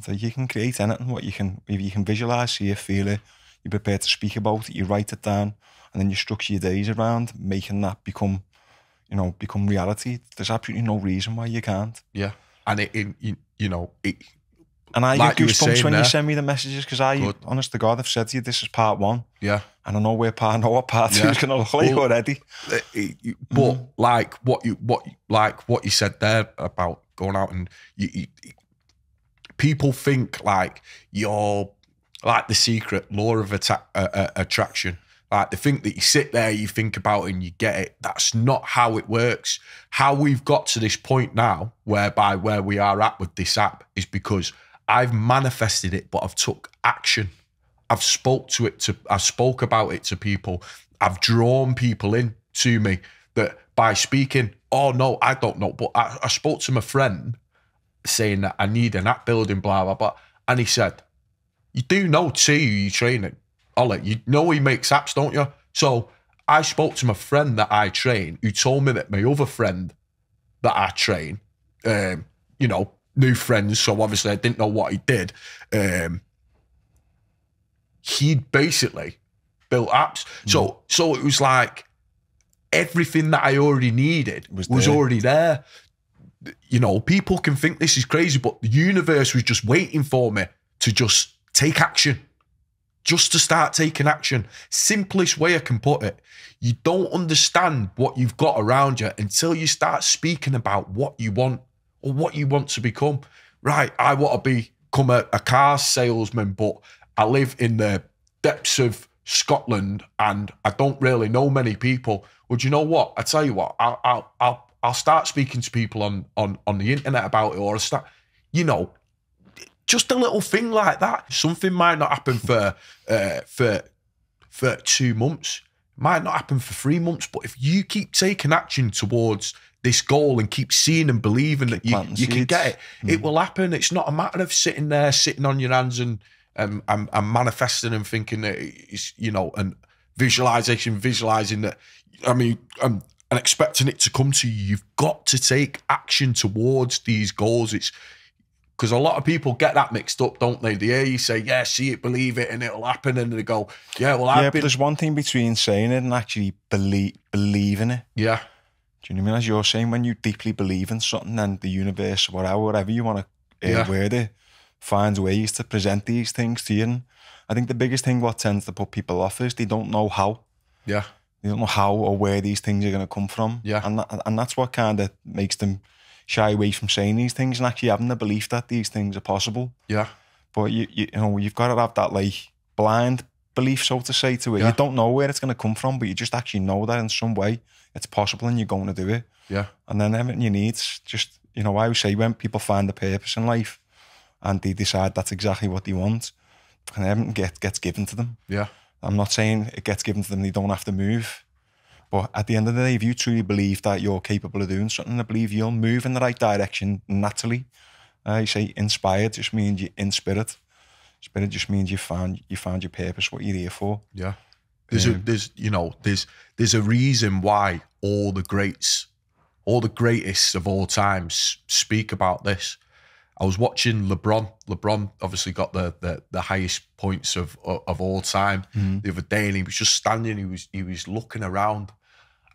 Speaker 1: So you can create anything, what you can, if you can visualize, see it, feel it, you're prepared to speak about it, you write it down, and then you structure your days around making that become, you know, become reality. There's absolutely no reason why you can't.
Speaker 2: Yeah. And it, it you, you know, it,
Speaker 1: And I
Speaker 2: Like
Speaker 1: get goosebumps when you send me the messages because I,
Speaker 2: Good.
Speaker 1: honest to God, I've said to you, this is part one,
Speaker 2: yeah.
Speaker 1: and I know where part, I know what part two
Speaker 2: Yeah.
Speaker 1: is going to look like
Speaker 2: Well,
Speaker 1: already.
Speaker 2: Uh, it- you- but
Speaker 1: Mm.
Speaker 2: like what you what like what you said there about going out and you, you, people think like you're like the secret law of atta- uh, uh, attraction like they think that you sit there you think about and you get it that's not how it works how we've got to this point now whereby where we are at with this app is because i've manifested it but i've took action I've spoke to it to I've spoke about it to people. I've drawn people in to me that by speaking, oh no, I don't know. But I, I spoke to my friend saying that I need an app building, blah blah blah. And he said, You do know too, you training. Ollie, you know he makes apps, don't you? So I spoke to my friend that I train, who told me that my other friend that I train, um, you know, new friends, so obviously I didn't know what he did. Um, he'd basically built apps. So so it was like everything that I already needed
Speaker 1: Was
Speaker 2: was,
Speaker 1: there.
Speaker 2: already there. You know, people can think this is crazy, but the universe was just waiting for me to just take action. Just to start taking action. Simplest way I can put it. You don't understand what you've got around you until you start speaking about what you want or what you want to become. Right, I want to become a, a car salesman, but I live in the depths of Scotland and I don't really know many people. Well, you know what? I tell you what, I'll I'll I'll, I'll start speaking to people on on on the internet about it, or I'll start, you know, just a little thing like that. Something might not happen for uh, for for two months, might not happen for three months, but if you keep taking action towards this goal and keep seeing and believing that you, you can get it, it will happen. It's not a matter of sitting there, sitting on your hands and um, and, and manifesting and thinking that it's you know and visualization, visualizing that. I mean, um, and expecting it to come to you. You've got to take action towards these goals. It's because a lot of people get that mixed up, don't they? They hear you say, "Yeah, see it, believe it, and it'll happen," and they go, "Yeah, well, I've
Speaker 1: but
Speaker 2: been,
Speaker 1: there's one thing between saying it and actually believe believing it.
Speaker 2: yeah,
Speaker 1: Do you know what I mean? As you're saying, when you deeply believe in something and the universe, whatever, whatever you want to uh,
Speaker 2: Yeah.
Speaker 1: word it, finds ways to present these things to you. And I think the biggest thing what tends to put people off is they don't know how.
Speaker 2: yeah,
Speaker 1: They don't know how or where these things are going to come from.
Speaker 2: Yeah.
Speaker 1: And that, and that's what kind of makes them shy away from saying these things and actually having the belief that these things are possible.
Speaker 2: yeah,
Speaker 1: But you, you, you know, you've got to have that like blind belief, so to say, to it.
Speaker 2: Yeah.
Speaker 1: You don't know where it's going to come from, but you just actually know that in some way it's possible and you're going to do it.
Speaker 2: yeah,
Speaker 1: And then everything you need just, you know, I always say when people find a purpose in life and they decide that's exactly what they want, and everything get, gets given to them.
Speaker 2: yeah,
Speaker 1: I'm not saying it gets given to them, they don't have to move. But at the end of the day, if you truly believe that you're capable of doing something, I believe you'll move in the right direction naturally. Uh, I say inspired just means you're in spirit. Spirit just means you found you found your purpose, what you're here for.
Speaker 2: yeah. There's a, um, there's, you know, there's, there's a reason why all the greats, all the greatest of all times speak about this. I was watching LeBron. LeBron obviously got the the, the highest points of of, all time the other day, and he was just standing. He was he was looking around,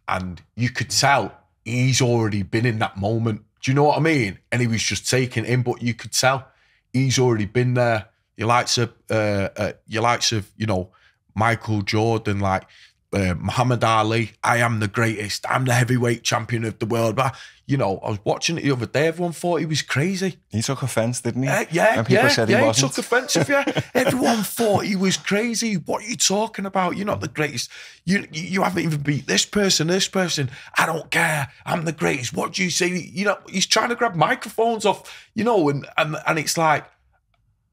Speaker 2: and you could tell he's already been in that moment. Do you know what I mean? And he was just taking in, but you could tell he's already been there. You likes of, uh, uh, you likes of, you know, Michael Jordan, like uh, Muhammad Ali. I am the greatest. I'm the heavyweight champion of the world. But you know, I was watching it the other day. Everyone thought he was crazy.
Speaker 1: He took offence, didn't he?
Speaker 2: Uh, yeah,
Speaker 1: And people
Speaker 2: yeah,
Speaker 1: said he
Speaker 2: yeah. He,
Speaker 1: wasn't.
Speaker 2: took offence of you. Everyone thought he was crazy. What are you talking about? You're not the greatest. You you haven't even beat this person, this person. I don't care. I'm the greatest. What do you say? You know, he's trying to grab microphones off. You know, and and and it's like,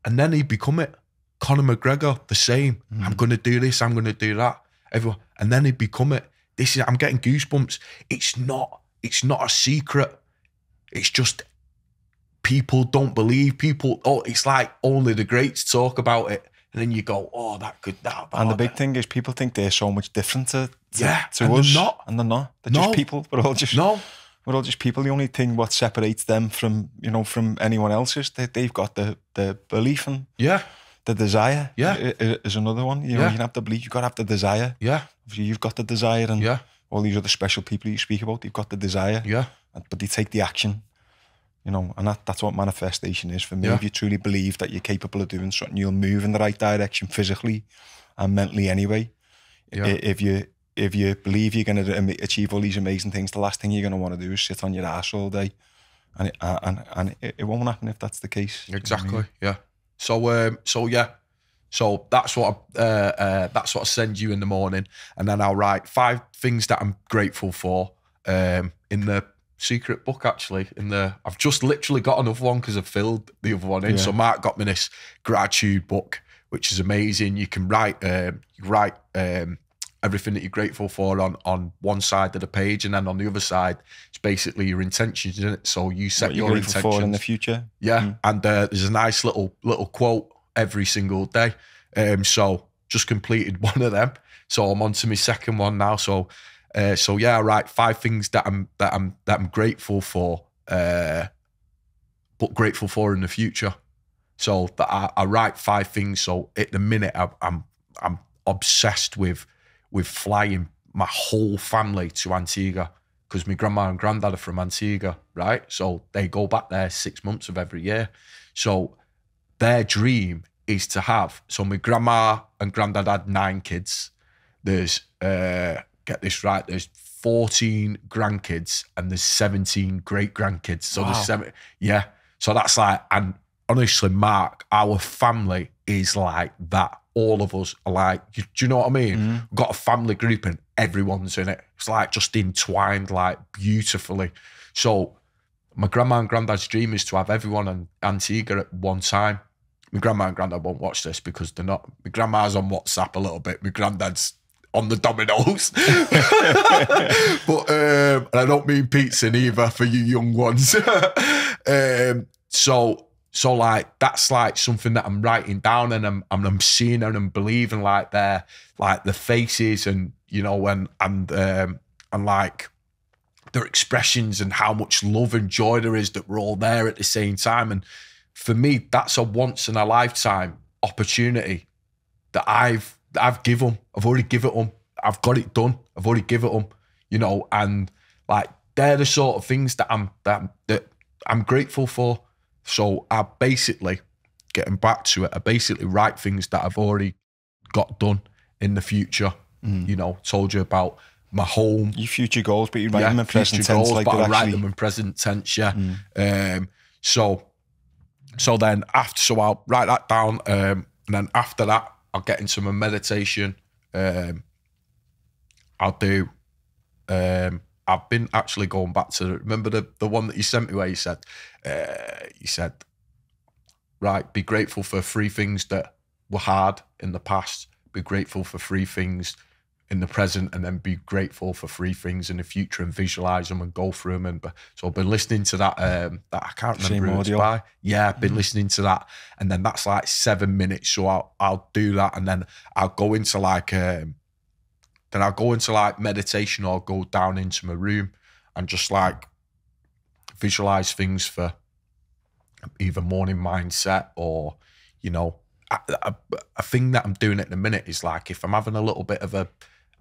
Speaker 2: and then he become it. Conor McGregor, the same. I'm
Speaker 1: Mm.
Speaker 2: gonna do this. I'm gonna do that. Everyone, and then he become it. This is. I'm getting goosebumps. It's not. It's not a secret. It's just people don't believe people. Oh, it's like only the greats talk about it, and then you go, oh, that could that.
Speaker 1: And the big thing is, people think they're so much different to, to,
Speaker 2: Yeah,
Speaker 1: to
Speaker 2: and they're
Speaker 1: us,
Speaker 2: not.
Speaker 1: and they're not. They're
Speaker 2: No.
Speaker 1: just people. We're all just
Speaker 2: no,
Speaker 1: we're all just people. The only thing what separates them from you know from anyone else is that they've got the the belief and
Speaker 2: yeah,
Speaker 1: the desire.
Speaker 2: Yeah.
Speaker 1: is another one. You know,
Speaker 2: Yeah.
Speaker 1: you have to belief. You got to have the desire.
Speaker 2: yeah,
Speaker 1: You've got the desire, and
Speaker 2: yeah,
Speaker 1: all these other special people you speak about, they've got the desire.
Speaker 2: yeah,
Speaker 1: but they take the action. You know, and that, that's what manifestation is for me.
Speaker 2: Yeah.
Speaker 1: If you truly believe that you're capable of doing something, you'll move in the right direction physically and mentally anyway.
Speaker 2: Yeah.
Speaker 1: If you if you believe you're going to achieve all these amazing things, the last thing you're going to want to do is sit on your ass all day, and it, and and it, it won't happen if that's the case. You know I mean?
Speaker 2: exactly. Yeah. So um, so yeah. So that's what I, uh, uh, that's what I send you in the morning, and then I'll write five things that I'm grateful for um, in the secret book. Actually, in the I've just literally got another one because I've filled the other one in.
Speaker 1: Yeah.
Speaker 2: So Mark got me this gratitude book, which is amazing. You can write um, you write um, everything that you're grateful for on on one side of the page, and then on the other side, it's basically your intentions in it. So you set your intentions
Speaker 1: for in the future.
Speaker 2: yeah, and uh, there's a nice little little quote every single day. Um, so just completed one of them. So I'm on to my second one now. So uh, so yeah, I write five things that I'm that I'm that I'm grateful for, uh, but grateful for in the future. So that I, I write five things. So at the minute, I, I'm I'm obsessed with with flying my whole family to Antigua because my grandma and granddad are from Antigua, right? So they go back there six months of every year. So their dream is to have. So my grandma and granddad had nine kids. There's uh get this right. There's 14 grandkids and there's 17 great grandkids. So
Speaker 1: Wow.
Speaker 2: there's seven. Yeah. So that's like, and honestly, Mark, our family is like that. All of us are like, you- do you know what I mean? We've got a family group and everyone's in it. It's like just entwined like beautifully. So my grandma and granddad's dream is to have everyone in Antigua at one time. My grandma and granddad won't watch this because they're not. My grandma's on WhatsApp a little bit. My granddad's on the dominoes. but um, and I don't mean pizza either for you young ones. um, so so like that's like something that I'm writing down and I'm and I'm seeing and I'm believing like their like the faces and you know and and um, and like their expressions and how much love and joy there is that we're all there at the same time. And for me, that's a once in a lifetime opportunity that I've that I've given. I've already given them. I've got it done. I've already given them. You know, and like they're the sort of things that I'm that that I'm grateful for. So I basically getting back to it. I basically write things that I've already got done in the future.
Speaker 1: Mm.
Speaker 2: You know, told you about my home,
Speaker 1: Your future goals, but you write them in present tense,
Speaker 2: goals,
Speaker 1: like
Speaker 2: but I write
Speaker 1: actually.
Speaker 2: them in present tense. Yeah.
Speaker 1: Mm.
Speaker 2: Um, so, so then after, so I'll write that down, um, and then after that, I'll get into my meditation. Um, I'll do. Um, I've been actually going back to remember the the one that you sent me where you said, uh, you said, right, be grateful for three things that were hard in the past. Be grateful for three things in the present and then be grateful for three things in the future and visualize them and go through them. And so I've been listening to that. Um, that I can't
Speaker 1: Same
Speaker 2: remember it's
Speaker 1: audio.
Speaker 2: by. Yeah, I've been
Speaker 1: Mhm.
Speaker 2: listening to that, and then that's like seven minutes. So I'll I'll do that, and then I'll go into like um, then I'll go into like meditation or go down into my room and just like visualize things for either morning mindset or you know a, a, a thing that I'm doing at the minute is like if I'm having a little bit of a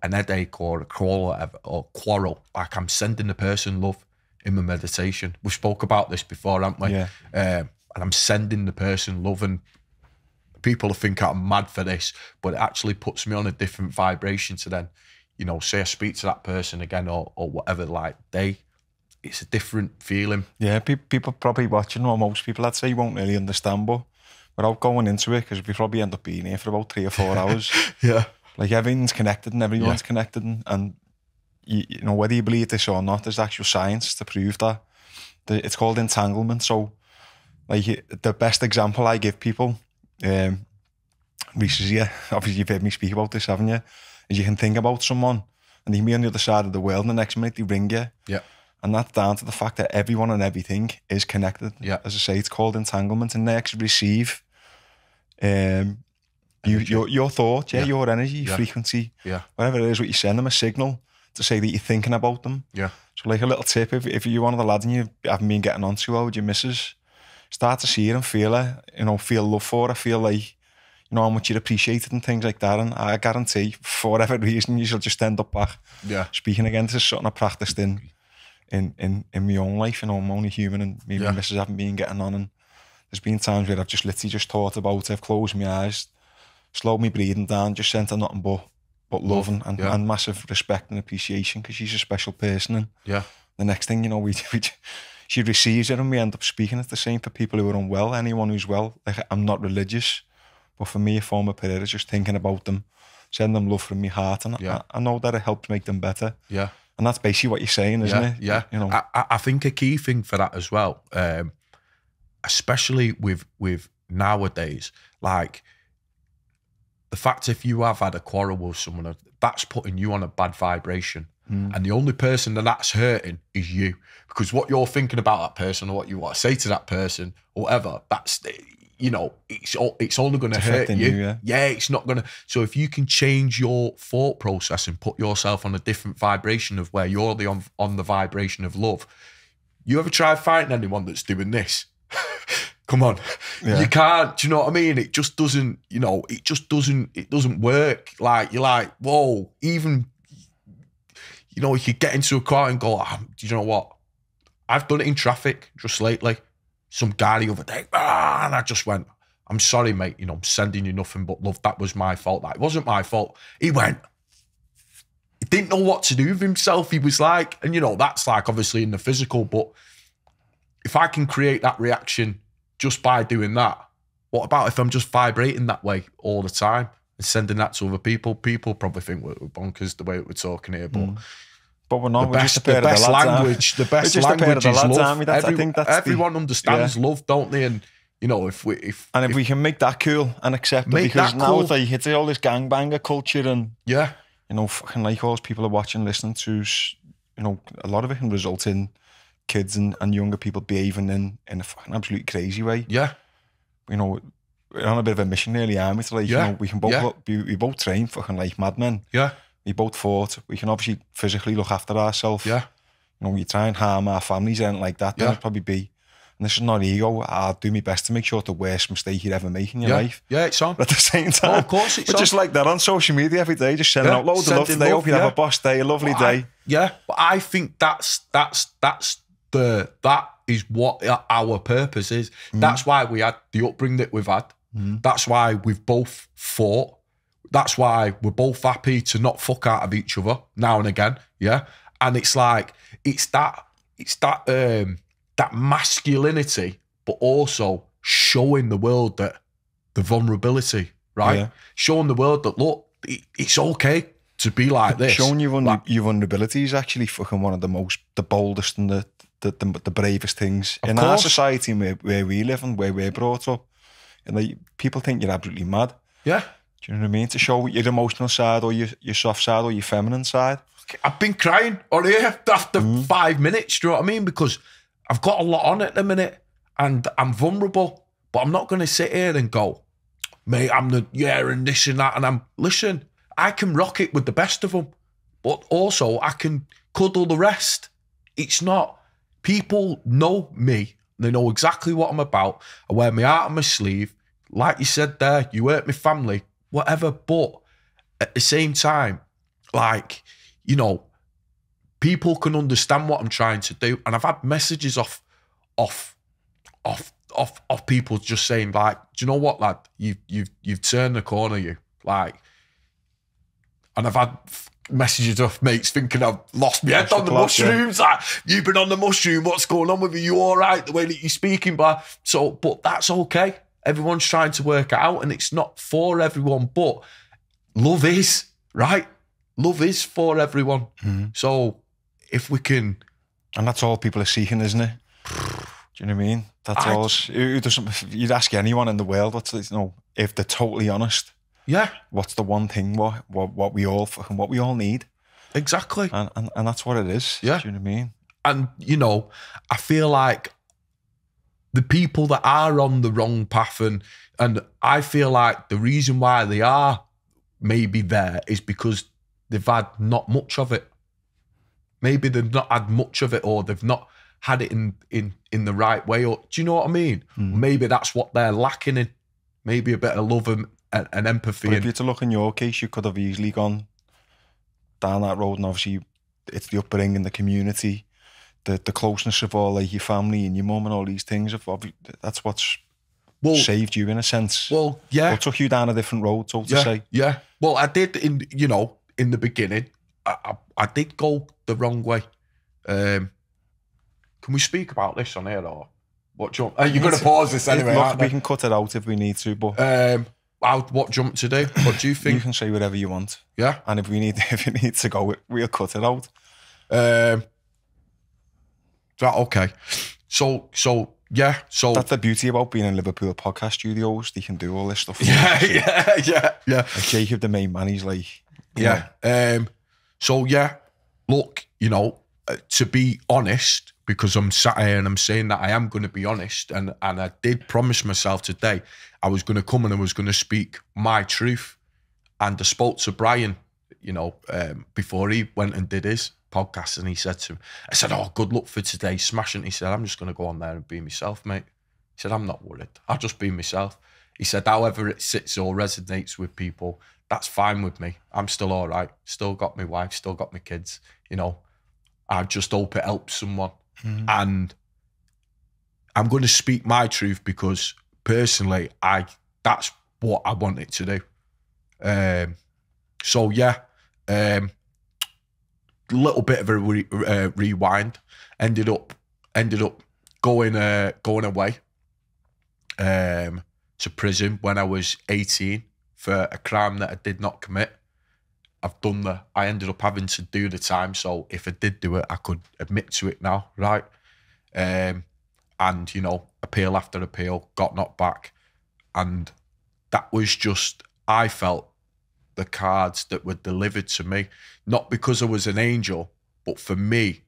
Speaker 2: an headache or a quarrel or, whatever, or quarrel, like I'm sending the person love in my meditation. We spoke about this before, haven't we?
Speaker 1: Yeah.
Speaker 2: Um, and I'm sending the person love and people think I'm mad for this, but it actually puts me on a different vibration to then, you know, say I speak to that person again or or whatever, like they it's a different feeling.
Speaker 1: Yeah, pe- people probably watching, or most people I'd say won't really understand, but without going into it, because we probably end up being here for about three or four hours.
Speaker 2: Yeah.
Speaker 1: Like everything's connected and everyone's
Speaker 2: Yeah.
Speaker 1: connected, and, and you, you know whether you believe this or not, there's actual science to prove that. The, it's called entanglement. So, like the best example I give people, um, Reese is here. Obviously, you've heard me speak about this, haven't you? Is you can think about someone, and they can be on the other side of the world, and the next minute they ring you,
Speaker 2: Yeah.
Speaker 1: And that's down to the fact that everyone and everything is connected.
Speaker 2: Yeah.
Speaker 1: As I say, it's called entanglement, and they actually receive um, you, your your thought, yeah,
Speaker 2: Yeah.
Speaker 1: your energy,
Speaker 2: Yeah.
Speaker 1: frequency,
Speaker 2: Yeah.
Speaker 1: whatever it is, what you send them a signal to say that you're thinking about them.
Speaker 2: Yeah.
Speaker 1: So, like a little tip, if, if you're one of the lads and you haven't been getting on too well with your missus, start to see her and feel her, you know, feel love for her, feel like, you know, how much you're appreciated and things like that. And I guarantee, for whatever reason, you shall just end up back
Speaker 2: Yeah.
Speaker 1: speaking again. This is something I practiced in in in in my own life. You know, I'm only human, and me and
Speaker 2: Yeah.
Speaker 1: my missus haven't been getting on. And there's been times where I've just literally just thought about it. I've closed my eyes, slowed my breathing down, just sent her nothing but but love, and, and,
Speaker 2: yeah.
Speaker 1: and massive respect and appreciation because she's a special person. And
Speaker 2: Yeah.
Speaker 1: the next thing you know, we, we she receives it, and we end up speaking it. The same for people who are unwell. Anyone who's well, like I'm not religious, but for me, a form of prayer is just thinking about them, send them love from my heart, and
Speaker 2: Yeah.
Speaker 1: I, I know that it helps make them better.
Speaker 2: Yeah.
Speaker 1: And that's basically what you're saying, isn't
Speaker 2: yeah,
Speaker 1: it?
Speaker 2: Yeah,
Speaker 1: You know,
Speaker 2: I, I- think a key thing for that as well, um, especially with with nowadays, like the fact if you have had a quarrel with someone, that's putting you on a bad vibration,
Speaker 1: Mm.
Speaker 2: and the only person that that's hurting is you because what you're thinking about that person or what you want to say to that person or whatever, that's you know, it's all, it's only going to hurt you.
Speaker 1: you, yeah.
Speaker 2: it's not going to. So if you can change your thought process and put yourself on a different vibration of where you're the on, on the vibration of love, you ever try fighting anyone that's doing this? Come on,
Speaker 1: Yeah.
Speaker 2: you can't. Do you know what I mean? It just doesn't. You know, it just doesn't. It doesn't work. Like you're like, whoa. Even, you know, if you could get into a car and go, ah, do you know what? I've done it in traffic just lately. Some guy the other day, ah, and I just went, I'm sorry, mate. You know, I'm sending you nothing but love. That was my fault. That wasn't my fault. He went, he didn't know what to do with himself. He was like, and you know, that's like obviously in the physical, but if I can create that reaction just by doing that, what about if I'm just vibrating that way all the time and sending that to other people? People probably think we're we're bonkers the way we're talking here, but
Speaker 1: but we're not.
Speaker 2: the
Speaker 1: we're
Speaker 2: best,
Speaker 1: just a pair
Speaker 2: the best language, the best language
Speaker 1: the
Speaker 2: is love.
Speaker 1: That's- I think that's the-
Speaker 2: everyone understands love, don't they? And you know, if we, if,
Speaker 1: And if, we can make that cool and accept it,
Speaker 2: Make
Speaker 1: because
Speaker 2: that
Speaker 1: now
Speaker 2: cool.
Speaker 1: it's like it's all this gangbanger culture, and
Speaker 2: yeah,
Speaker 1: you know, fucking like all those people are watching, listening to, you know, a lot of it can result in kids and, and younger people behaving in in a fucking absolute crazy way.
Speaker 2: yeah,
Speaker 1: You know, we're on a bit of a mission, really, aren't we? To like,
Speaker 2: Yeah,
Speaker 1: you know, we can both
Speaker 2: yeah.
Speaker 1: we both train fucking like madmen.
Speaker 2: yeah,
Speaker 1: We both fought. We can obviously physically look after ourselves.
Speaker 2: yeah,
Speaker 1: you know, you try and harm our families and like that, then
Speaker 2: Yeah.
Speaker 1: it'd probably be, and this is not ego, I'll do my best to make sure it's the worst mistake you'd ever make in your
Speaker 2: yeah,
Speaker 1: life.
Speaker 2: yeah. It's on.
Speaker 1: But at the same
Speaker 2: Oh,
Speaker 1: time,
Speaker 2: of course it's on.
Speaker 1: just like that on social media every day, just sending
Speaker 2: Yeah,
Speaker 1: out loads of love today.
Speaker 2: love,
Speaker 1: Hope you have a boss day, a lovely
Speaker 2: But I-
Speaker 1: day.
Speaker 2: yeah, but I think that's that's that's the that is what our purpose is.
Speaker 1: Mm.
Speaker 2: That's why we had the upbringing that we've had. That's why we've both fought. That's why we're both happy to not fuck out of each other now and again. Yeah, and it's like it's that it's that um that masculinity, but also showing the world that the vulnerability, right?
Speaker 1: Yeah.
Speaker 2: Showing the world that look, it, it's okay to be like this.
Speaker 1: Showing your, vulner-
Speaker 2: Like,
Speaker 1: your vulnerability is actually fucking one of the most, the boldest and the the, the, the bravest things in our society where, where we live and where we're brought up. And like, people think you're absolutely mad.
Speaker 2: yeah.
Speaker 1: Do you know what I mean? To show your emotional side or your, your soft side or your feminine side.
Speaker 2: I've been crying on here after mm. five minutes. Do you know what I mean? Because I've got a lot on at the minute and I'm vulnerable, but I'm not going to sit here and go, mate, I'm the, yeah, and this and that. And I'm, listen, I can rock it with the best of them, but also I can cuddle the rest. It's not, people know me. They know exactly what I'm about. I wear my heart on my sleeve. Like you said there, you hurt my family, whatever. But at the same time, like, you know, people can understand what I'm trying to do. And I've had messages off, off, off, off, off people just saying like, do you know what, lad? You've you've, you've turned the corner. You like, and I've had messages off mates thinking I've lost my head on
Speaker 1: the
Speaker 2: the
Speaker 1: plot, yeah.
Speaker 2: mushrooms. Like, you've been on the mushroom. What's going on with you? You all right? The way that you're speaking, but so, but that's okay. Everyone's trying to work out, and it's not for everyone. But love is right. Love is for everyone.
Speaker 1: Mm-hmm.
Speaker 2: So if we can,
Speaker 1: And that's all people are seeking, isn't it? Do you know what I mean? That's
Speaker 2: I-
Speaker 1: all. Who doesn't? You'd ask anyone in the world, what's you know, if they're totally honest,
Speaker 2: yeah,
Speaker 1: what's the one thing what what, what we all what we all need,
Speaker 2: exactly.
Speaker 1: and, and and that's what it is.
Speaker 2: Yeah.
Speaker 1: Do you know what I mean?
Speaker 2: and you know, I feel like the people that are on the wrong path, and and I feel like the reason why they are maybe there is because they've had not much of it. Maybe they've not had much of it, or they've not had it in in in the right way. Or do you know what I mean? Hmm. Maybe that's what they're lacking in. Maybe a bit of love and, and, and empathy.
Speaker 1: But if you to look in your case, you could have easily gone down that road, and obviously it's the upbringing, and the community, the the closeness of all like your family and your mum and all these things. Obvi- that's what's
Speaker 2: well,
Speaker 1: saved you in a sense.
Speaker 2: well, yeah.
Speaker 1: or took you down a different road, so to say.
Speaker 2: Yeah. Well, I did in you know in the beginning. I, I, I did go the wrong way. Um, can we speak about this on here or what? jump? You're you going to pause this anyway?
Speaker 1: Look, we can cut it out if we need to, but
Speaker 2: Um, how, what jump to do? What do you think?
Speaker 1: you can say whatever you want.
Speaker 2: yeah.
Speaker 1: And if we need if it needs to go, we'll cut it out.
Speaker 2: Um, right. Okay. So so yeah. So
Speaker 1: That's the beauty about being in Liverpool podcast studios. They can do all this stuff.
Speaker 2: yeah yeah yeah yeah.
Speaker 1: Like Jacob, the main man, he's like, you
Speaker 2: Yeah. Um. So yeah, look, you know, uh, to be honest, because I'm sat here and I'm saying that I am going to be honest, and and I did promise myself today I was going to come and I was going to speak my truth, and I spoke to Brian, you know, um, before he went and did his podcast, and he said to him, I said, "Oh, good luck for today, smashing." He said, "I'm just going to go on there and be myself, mate." He said, "I'm not worried. I'll just be myself." He said, "However it sits or resonates with people." that's fine with me. I'm still all right. Still got my wife, still got my kids. You know, I just hope it helps someone. And I'm going to speak my truth because personally, I that's what I want it to do. Um, so yeah, um, little bit of a re- uh, rewind. Ended up ended up going uh, going away um, to prison when I was 18 for a crime that I did not commit. I've done the. I ended up having to do the time. So if I did do it, I could admit to it now, right? Um, and you know, appeal after appeal, got knocked back, and that was just. I felt the cards that were delivered to me, not because I was an angel, but for me,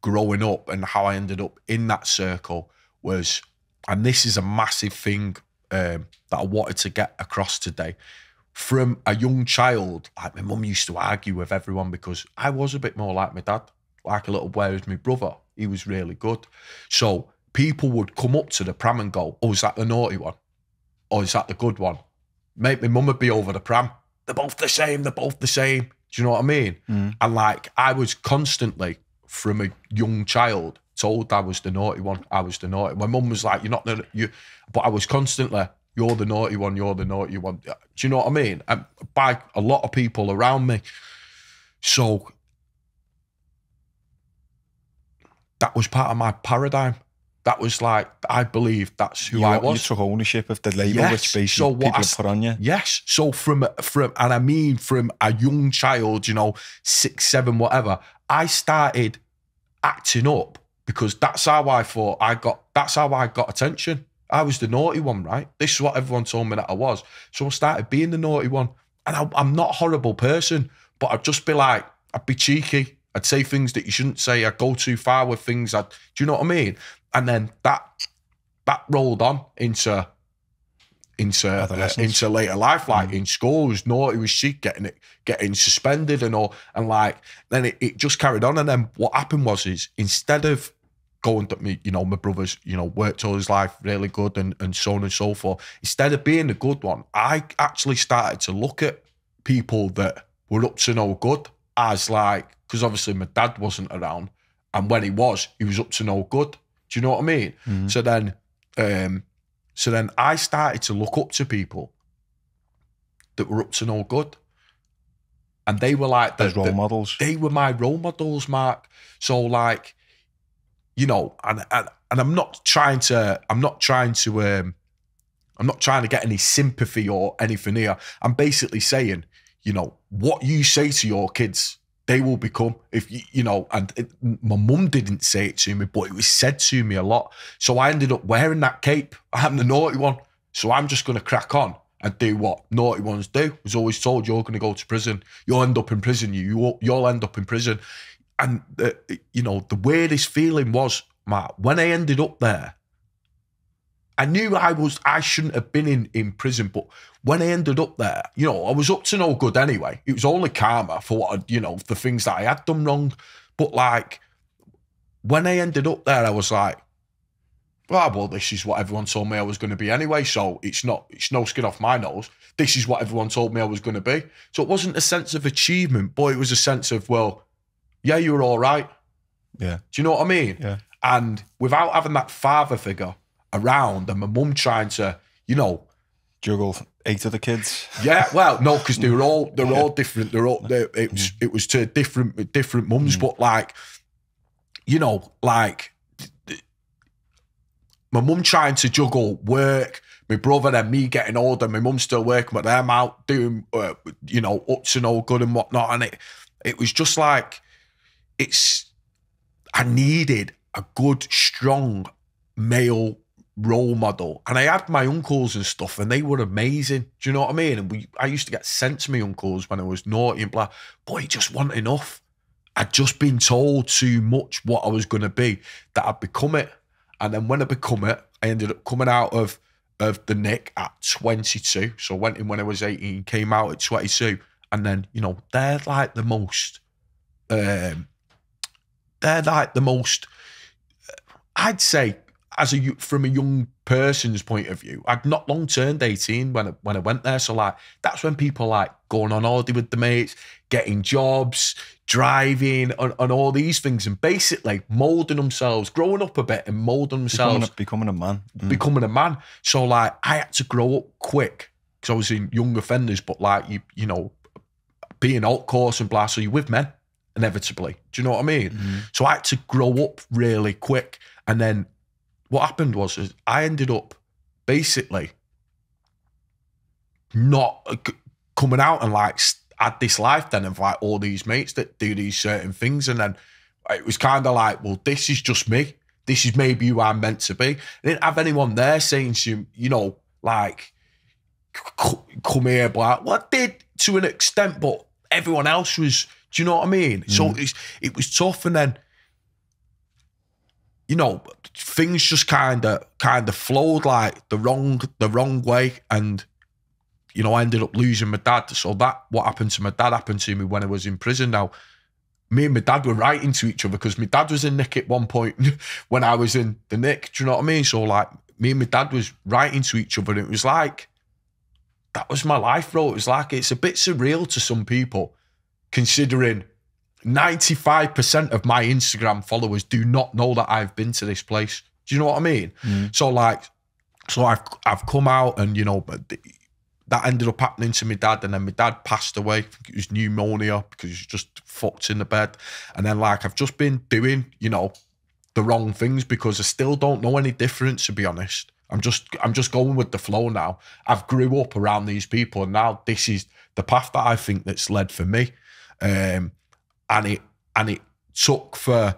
Speaker 2: growing up and how I ended up in that circle was, and this is a massive thing um, that I wanted to get across today. From a young child, like my mum used to argue with everyone because I was a bit more like my dad, like a little, whereas my brother, he was really good. So people would come up to the pram and go, Oh, is that the naughty one? Or is that the good one? Mate, my mum would be over the pram. They're both the same, they're both the same. Do you know what I mean? Mm. And like I was constantly from a young child told I was the naughty one. I was the naughty. My mum was like, "You're not the you," but I was constantly, "You're the naughty one. You're the naughty one." Do you know what I mean? And by a lot of people around me. So that was part of my paradigm. That was like I believe that's who
Speaker 1: you,
Speaker 2: I
Speaker 1: you took ownership of the label
Speaker 2: Yes,
Speaker 1: which basically
Speaker 2: so what
Speaker 1: people
Speaker 2: I
Speaker 1: put on you.
Speaker 2: Yes. So from from and I mean from a young child, you know, six, seven, whatever, I started acting up because that's how I thought I got that's how I got attention. I was the naughty one, right? This is what everyone told me that I was. So I started being the naughty one. And I, I'm not a horrible person, but I'd just be like, I'd be cheeky. I'd say things that you shouldn't say. I'd go too far with things. I'd, do you know what I mean? And then that that rolled on into into uh, into later life, like in school, it was naughty, it was chic, getting it getting suspended and all, and like then it, it just carried on. And then what happened was is instead of going to me, you know, my brother's, you know, worked all his life really good and, and so on and so forth. Instead of being the good one, I actually started to look at people that were up to no good. As like, because obviously my dad wasn't around, and when he was, he was up to no good. Do you know what I mean?
Speaker 1: Mhm.
Speaker 2: So then, um, so then I started to look up to people that were up to no good, and they were like the,
Speaker 1: role
Speaker 2: the-
Speaker 1: models.
Speaker 2: they were my role models, Mark. So like, you know, and and, and I'm not trying to, I'm not trying to, um, I'm not trying to get any sympathy or anything here. I'm basically saying, you know, what you say to your kids, they will become. If you, you know, and it, my mum didn't say it to me, but it was said to me a lot. So I ended up wearing that cape. I'm the naughty one, so I'm just going to crack on and do what naughty ones do. Was always told you're going to go to prison. You'll end up in prison. You, you you'll end up in prison. And uh, you know the weirdest feeling was, Matt, when I ended up there. I knew I was I shouldn't have been in, in prison, but when I ended up there, you know, I was up to no good anyway. It was only karma for what I, you know, the things that I had done wrong. But like when I ended up there, I was like, well, well, this is what everyone told me I was going to be anyway. So it's not, it's no skin off my nose. This is what everyone told me I was going to be. So it wasn't a sense of achievement, but it was a sense of, well, yeah, you were all right.
Speaker 1: Yeah.
Speaker 2: Do you know what I mean?
Speaker 1: Yeah.
Speaker 2: And without having that father figure around and my mum trying to, you know,
Speaker 1: Juggle eight of the kids.
Speaker 2: yeah, well, no, because they were all they're all different. They're all they it was it was to different different mums, but like, you know, like my mum trying to juggle work, my brother and me getting older, my mum still working, but them out doing, uh, you know, up to no good and whatnot, and it it was just like it's. I needed a good, strong male role model, and I had my uncles and stuff, and they were amazing. Do you know what I mean? And we, I used to get sent to my uncles when I was naughty and blah. Boy, it just wasn't enough. I'd just been told too much what I was going to be that I'd become it. And then when I become it, I ended up coming out of of the Nick at 22. So I went in when I was 18, came out at 22. And then, you know, they're like the most, um, they're like the most, I'd say, as a from a young person's point of view, I'd not long turned 18 when I, when I went there. So like, that's when people like going on holiday with the mates, getting jobs, driving, and, and all these things, and basically molding themselves, growing up a bit and molding themselves
Speaker 1: Becoming a, becoming a man. Mm.
Speaker 2: becoming a man. So like I had to grow up quick because I was in young offenders, but like you, you know, being Altcourse and blah, so you're with men inevitably. Do you know what I mean?
Speaker 1: Mhm.
Speaker 2: So I had to grow up really quick, and then what happened was is I ended up basically not uh, coming out and like had this life then of like all these mates that do these certain things, and then it was kind of like, well, this is just me. This is maybe who I'm meant to be. I didn't have anyone there saying to you, you know, like, come here, black. Well, I did to an extent, but everyone else was, do you know what I mean? So it's, it was tough. And then, you know, things just kind of kind of flowed like the wrong the wrong way, and you know, I ended up losing my dad. So that what happened to my dad happened to me when I was in prison. Now, me and my dad were writing to each other because my dad was in Nick at one point when I was in the Nick. Do you know what I mean? So like, me and my dad was writing to each other, and it was like that was my life, bro. It was like it's a bit surreal to some people, considering 95% of my Instagram followers do not know that I've been to this place. Do you know what I mean?
Speaker 1: Mm.
Speaker 2: So like, so I've I've come out and you know, but th- that ended up happening to my dad, and then my dad passed away. I think it was pneumonia because he was just fucked in the bed. And then like I've just been doing, you know, the wrong things because I still don't know any difference to be honest. I'm just I'm just going with the flow now. I've grew up around these people and now this is the path that I think that's led for me. Um and it and it took for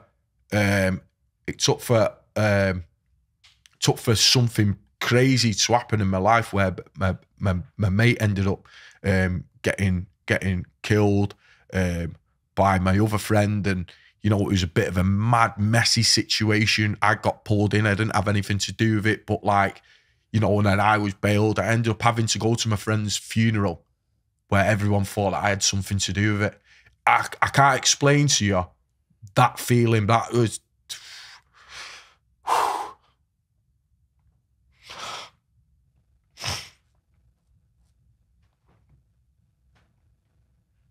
Speaker 2: um it took for um took for something crazy to happen in my life where my my, my mate ended up um getting getting killed um by my other friend and you know, it was a bit of a mad, messy situation. I got pulled in. I didn't have anything to do with it, but like, you know, and then I was bailed. I ended up having to go to my friend's funeral where everyone thought I had something to do with it. I, I can't explain to you that feeling. That was.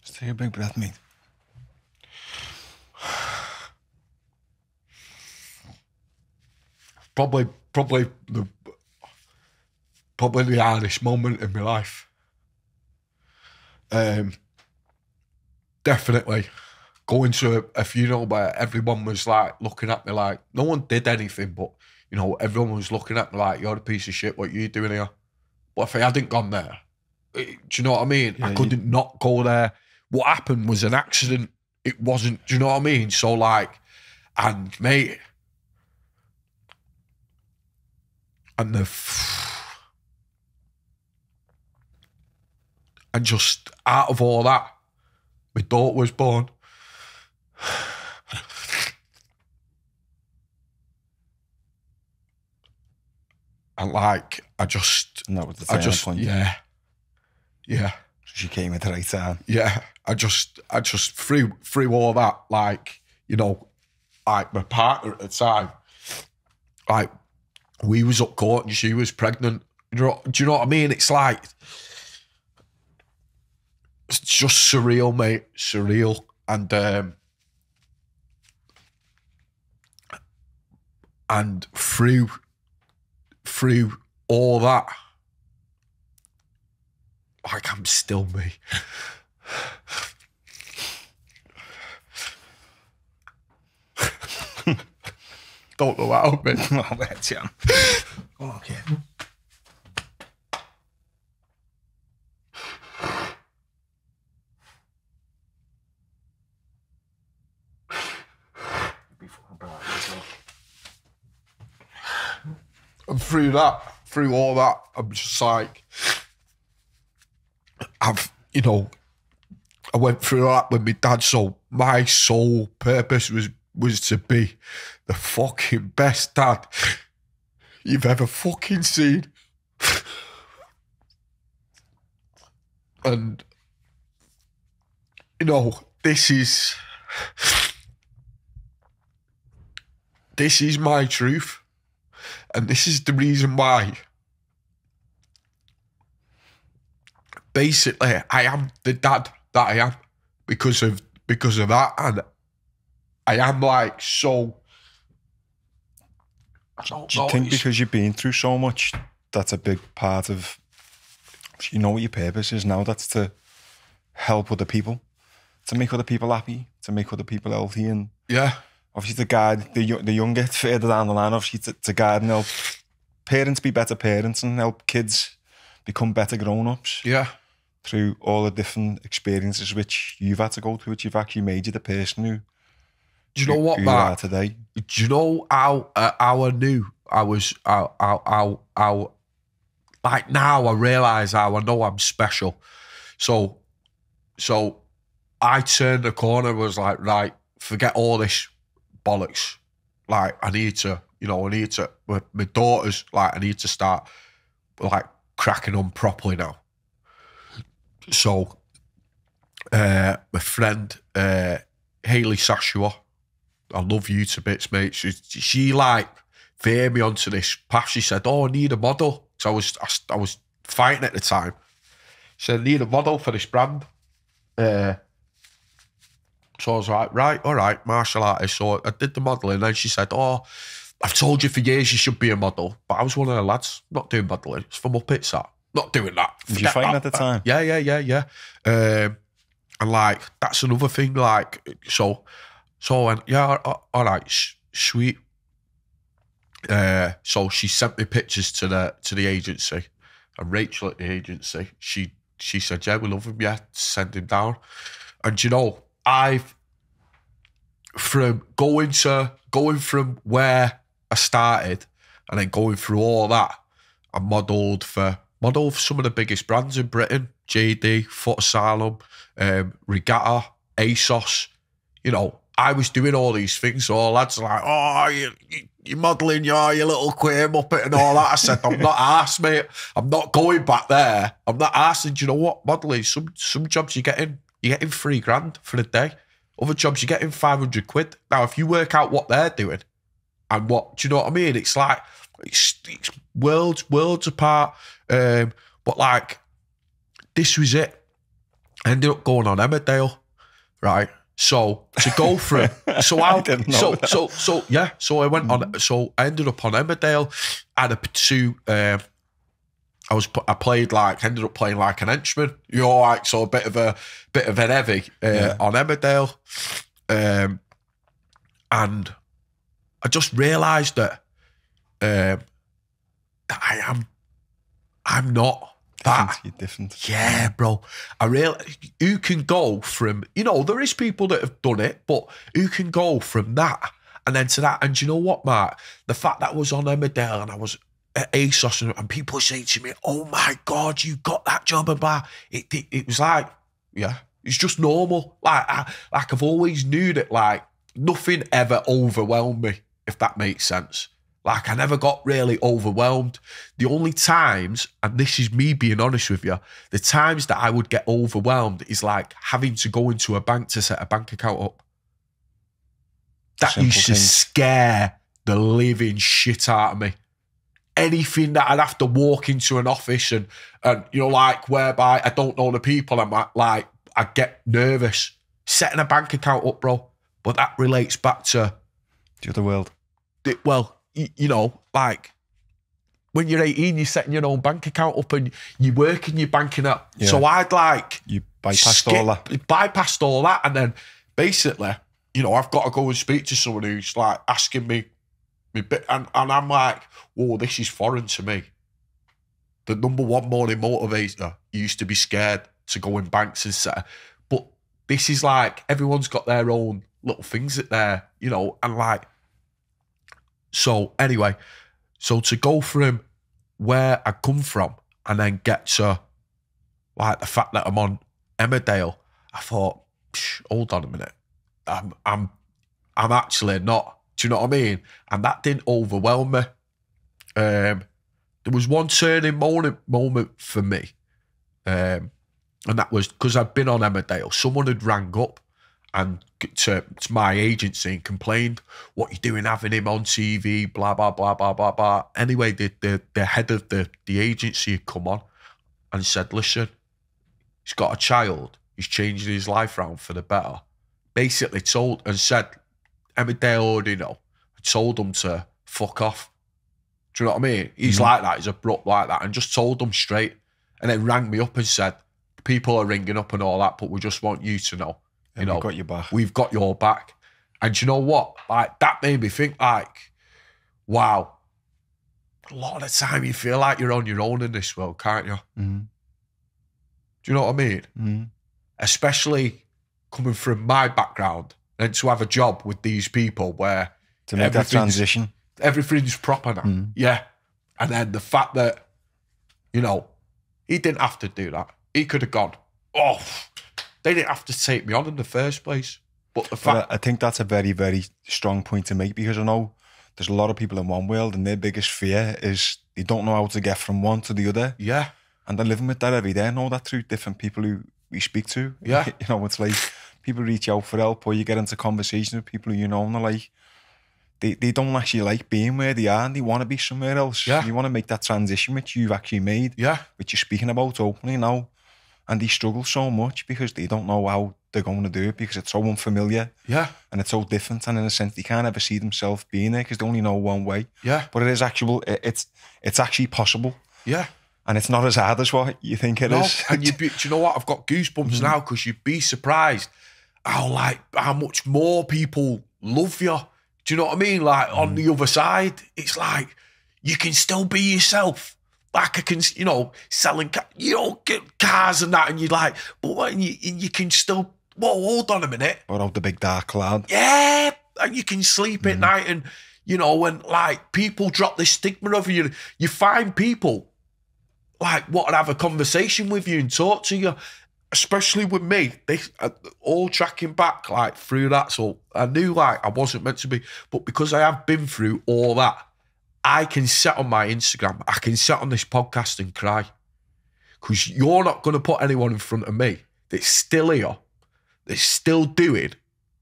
Speaker 1: Just Take a big breath, mate.
Speaker 2: Probably, probably the probably the hardest moment in my life. Um, definitely going to a, a funeral where everyone was like looking at me like no one did anything, but you know everyone was looking at me like you're a piece of shit. What you doing here? But if I hadn't gone there, eh, do you know what I mean?
Speaker 1: Yeah,
Speaker 2: I couldn't not go there. What happened was an accident. It wasn't. Do you know what I mean? So like, and mate, and the. And just out of all that, my daughter was born. And like, I just,
Speaker 1: And that was the
Speaker 2: I just,
Speaker 1: point.
Speaker 2: yeah, yeah,
Speaker 1: She came at the right time.
Speaker 2: yeah. I just, I just through through all that, like, you know, like my partner at the time, like, we was up court and she was pregnant. You know, do you know what I mean? It's like, it's just surreal, mate. Surreal. And um and through through all that, like I'm still me. Don't know how, man.
Speaker 1: oh, that's yeah. Okay.
Speaker 2: Through that, through all that, I'm just like, I've, you know, I went through that with my dad. So my sole purpose was was to be the fucking best dad you've ever fucking seen. and you know, this is this is my truth. And this is the reason why. Basically, I am the dad that I am because of because of that, and I am like so.
Speaker 1: Do you
Speaker 2: know,
Speaker 1: think because you've been through so much, that's a big part of, you know what your purpose is now? That's to help other people, to make other people happy, to make other people healthy, and
Speaker 2: yeah,
Speaker 1: obviously to guide the, the younger further down the line, obviously to, to guide and help parents be better parents and help kids become better grown-ups
Speaker 2: yeah,
Speaker 1: through all the different experiences which you've had to go through, which you've actually made you the person who,
Speaker 2: Do you know
Speaker 1: who-
Speaker 2: what,
Speaker 1: who you are
Speaker 2: Matt?
Speaker 1: today.
Speaker 2: Do you know how uh, how I knew I was how how how, how like now I realise how I know I'm special. So so I turned the corner was like right forget all this bollocks like I need to you know I need to with my daughters like I need to start like cracking on properly now. So uh my friend uh Haley Sashua I love you to bits, mate. She, she like veered me onto this path. She said, "Oh, I need a model." So I was I, I was fighting at the time. She said, "I need a model for this brand." Uh, so I was like, "Right, all right, martial artist." So I did the modelling, and then she said, "Oh, I've told you for years you should be a model, but I was one of the lads not doing modelling. It's for Muppets, that not doing that."
Speaker 1: Was you fighting at the time?
Speaker 2: Yeah, yeah, yeah, yeah. Um, and like that's another thing. Like so, so I went, yeah, all- right, sweet. Uh, so she sent me pictures to the to the agency, and Rachel at the agency, she she said, yeah, we love him, yeah, send him down. And you know, I've from going to going from where I started, and then going through all that, I modelled for modelled for some of the biggest brands in Britain: JD, Footasylum, um, Regatta, ASOS. You know, I was doing all these things. So all lads are like, "Oh, you, you, you're modelling, you're your little queer muppet and all that." I said, "I'm not asked, mate. I'm not going back there. I'm not asked." And you know what? Modelling some some jobs you get in, you get in three grand for the day. Other jobs you get in five hundred quid. Now, if you work out what they're doing and what do you know what I mean? It's like it's, it's worlds worlds apart. Um, but like this was it. I ended up going on Emmerdale, right? So to go from so I,
Speaker 1: know
Speaker 2: so
Speaker 1: that.
Speaker 2: so so yeah, so I went on so I ended up on Emmerdale. I had a pursue um I was I played like ended up playing like an henchman. You know, like so a bit of a bit of an heavy uh,
Speaker 1: Yeah.
Speaker 2: on Emmerdale. Um and I just realised that um that I am I'm not that
Speaker 1: Different, you're different.
Speaker 2: yeah, bro. I real who can go from you know there is people that have done it, but who can go from that and then to that? And you know what, Mark? The fact that I was on Emmerdale and I was at ASOS and, and people saying to me, "Oh my god, you got that job!" and blah. It, it it was like, yeah, it's just normal. Like I, like I've always knew that like nothing ever overwhelmed me, if that makes sense. Like I never got really overwhelmed. The only times, and this is me being honest with you, the times that I would get overwhelmed is like having to go into a bank to set a bank account up. That
Speaker 1: Simple
Speaker 2: used to
Speaker 1: things.
Speaker 2: scare the living shit out of me. Anything that I'd have to walk into an office and and you know, like whereby I don't know the people, I'm like, like I get nervous setting a bank account up, bro. But that relates back to
Speaker 1: The other world.
Speaker 2: well, you, you know, like when you're 18, you're setting your own bank account up and you're working your banking up.
Speaker 1: Yeah.
Speaker 2: So I'd like
Speaker 1: You bypassed
Speaker 2: skip-
Speaker 1: all that.
Speaker 2: bypassed all that, and then basically, you know, I've got to go and speak to someone who's like asking me, and, and I'm like, whoa, this is foreign to me. The number one morning motivator used to be scared to go in banks and set, but this is like everyone's got their own little things that they're, you know, and like. So anyway, so to go from where I come from and then get to like the fact that I'm on Emmerdale, I thought, "Psh, hold on a minute, I'm I'm I'm actually not. Do you know what I mean? And that didn't overwhelm me. Um, there was one turning moment moment for me, um, and that was because I'd been on Emmerdale. Someone had rang up and to, to my agency and complained, "What you doing having him on TV?" Blah blah blah blah blah blah. Anyway, the the, the head of the the agency had come on and said, "Listen, he's got a child. He's changing his life around for the better." Basically, told and said, Emmerdale already know. I told them to fuck off. Do you know what I mean? He's
Speaker 1: Mhm.
Speaker 2: like that. He's abrupt like that, and just told them straight. And then rang me up and said, "People are ringing up and all that, but we just want you to know, you
Speaker 1: And
Speaker 2: know,
Speaker 1: we've got your back.
Speaker 2: we've got your back." And do you know what? Like that made me think, like, wow. A lot of the time, you feel like you're on your own in this world, can't you?
Speaker 1: Mhm.
Speaker 2: Do you know what I mean?
Speaker 1: Mhm.
Speaker 2: especially coming from my background and to have a job with these people where
Speaker 1: To make that transition.
Speaker 2: everything's proper now.
Speaker 1: Mm.
Speaker 2: Yeah. And then the fact that, you know, he didn't have to do that. He could have gone, oh, they didn't have to take me on in the first place. But the
Speaker 1: But
Speaker 2: fact,
Speaker 1: I, I think that's a very, very strong point to make because I know there's a lot of people in one world and their biggest fear is they don't know how to get from one to the other.
Speaker 2: yeah,
Speaker 1: And they're living with that every day. and all that through different people who we speak to.
Speaker 2: Yeah.
Speaker 1: you know, it's like people reach out for help or you get into conversation with people who you know and they're like, they, they don't actually like being where they are and they want to be somewhere else.
Speaker 2: Yeah.
Speaker 1: You want to make that transition which you've actually made,
Speaker 2: yeah,
Speaker 1: which you're speaking about openly now. And they struggle so much because they don't know how they're going to do it because it's so unfamiliar
Speaker 2: yeah,
Speaker 1: and it's so different. And in a sense, they can't ever see themselves being there because they only know one way.
Speaker 2: yeah,
Speaker 1: But it is actual. it- It's it's actually possible,
Speaker 2: yeah.
Speaker 1: and it's not as hard as what you think it is.
Speaker 2: No, and you'd be, do you know what? I've got goosebumps mm-hmm. now because you'd be surprised how like how much more people love you. Do you know what I mean? Like on mm. the other side, it's like you can still be yourself. Like I can, you know, selling, you know, get cars and that, and you're like, but when you you can still. Whoa, hold on a minute.
Speaker 1: Without the big dark cloud.
Speaker 2: Yeah, and you can sleep at mm. night, and you know when like people drop this stigma over you, you find people like want to have a conversation with you and talk to you. Especially with me, they uh, all tracking back like through that. So I knew like I wasn't meant to be, but because I have been through all that, I can sit on my Instagram, I can sit on this podcast and cry because you're not going to put anyone in front of me that's still here, that's still doing,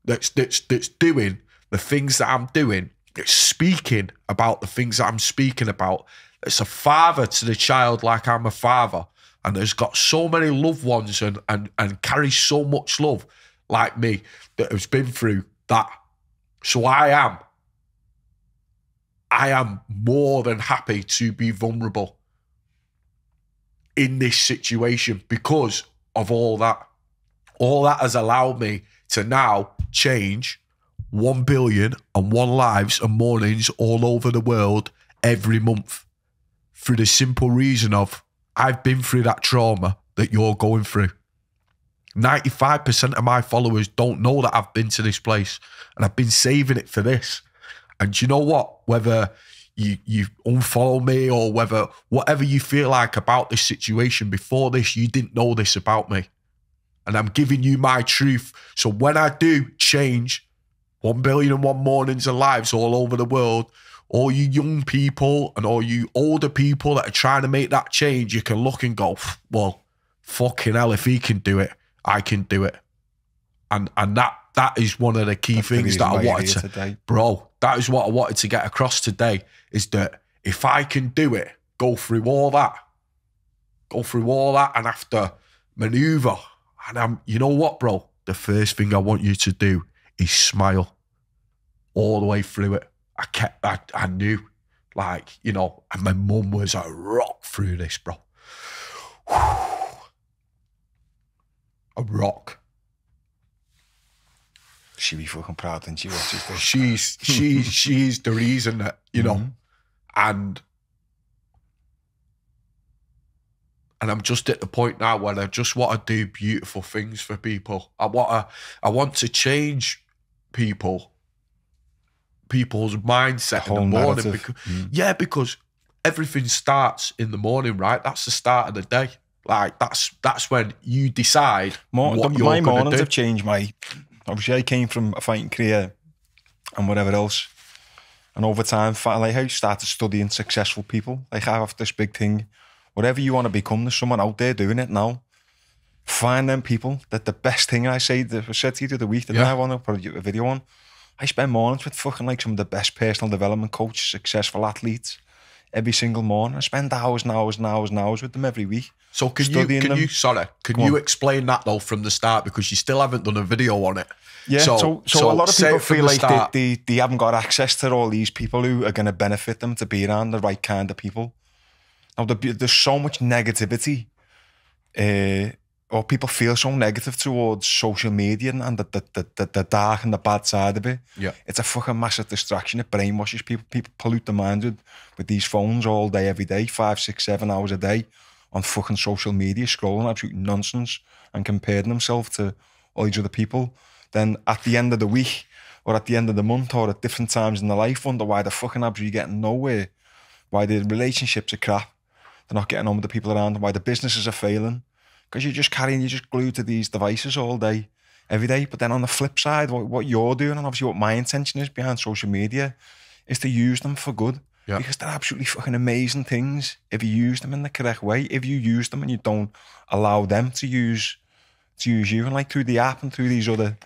Speaker 2: that's that's that's doing the things that I'm doing, that's speaking about the things that I'm speaking about. That's a father to the child like I'm a father, and has got so many loved ones and and and carries so much love like me that has been through that. So I am. I am more than happy to be vulnerable in this situation because of all that. All that has allowed me to now change 1 billion and one lives and mornings all over the world every month through the simple reason of I've been through that trauma that you're going through. 95% of my followers don't know that I've been to this place and I've been saving it for this. And you know what? Whether you you unfollow me or whether whatever you feel like about this situation before this, you didn't know this about me. And I'm giving you my truth. So when I do change one billion and one mornings and lives all over the world, all you young people and all you older people that are trying to make that change, you can look and go, well, fucking hell, if he can do it, I can do it. And and that that is one of the key
Speaker 1: That's
Speaker 2: things that I wanted to
Speaker 1: today.
Speaker 2: bro, that is what I wanted to get across today is that if I can do it, go through all that, go through all that and have to maneuver. And I'm, you know what, bro? The first thing I want you to do is smile all the way through it. I kept, I, I knew, like, you know, and my mum was a rock through this, bro. A rock.
Speaker 1: She'd be fucking proud when she watches this.
Speaker 2: she's she's she's the reason that you know
Speaker 1: Mhm.
Speaker 2: and and I'm just at the point now where I just want to do beautiful things for people. I want to I want to change people people's mindset in the morning because
Speaker 1: Mm.
Speaker 2: yeah because everything starts in the morning right that's the start of the day like that's that's when you decide
Speaker 1: More,
Speaker 2: what
Speaker 1: the,
Speaker 2: you're
Speaker 1: my mornings
Speaker 2: do.
Speaker 1: have changed. My obviously, I came from a fighting career and whatever else, and over time, like I started studying successful people. Like I have this big thing, whatever you want to become, there's someone out there doing it now. Find them people. That the best thing I say, I said to you the other week that
Speaker 2: Yeah.
Speaker 1: I want to put a video on. I spend mornings with fucking like some of the best personal development coaches, successful athletes. Every single morning, I spend hours and hours and hours and hours with them every week.
Speaker 2: So can you can
Speaker 1: them.
Speaker 2: you sorry can you
Speaker 1: on.
Speaker 2: explain that though from the start because you still haven't done a video on it.
Speaker 1: Yeah, so, so, a lot of people feel
Speaker 2: the
Speaker 1: like
Speaker 2: start.
Speaker 1: they, they, they haven't got access to all these people who are going to benefit them to be around the right kind of people. Now, there's so much negativity, uh, or people feel so negative towards social media and the, the, the, the, dark and the bad side of it.
Speaker 2: Yeah.
Speaker 1: It's a fucking massive distraction. It brainwashes people. People pollute their minds with, with these phones all day, every day, five, six, seven hours a day on fucking social media, scrolling absolute nonsense and comparing themselves to all these other people. Then at the end of the week or at the end of the month or at different times in their life, wonder why the fucking absolutely getting nowhere, why the relationships are crap, they're not getting on with the people around them, why the businesses are failing. Because you're just carrying, you're just glued to these devices all day, every day. But then on the flip side, what, what you're doing, and obviously what my intention is behind social media, is to use them for good.
Speaker 2: Yeah.
Speaker 1: Because they're absolutely fucking amazing things if you use them in the correct way. If you use them and you don't allow them to use to use you, and like through the app and through these other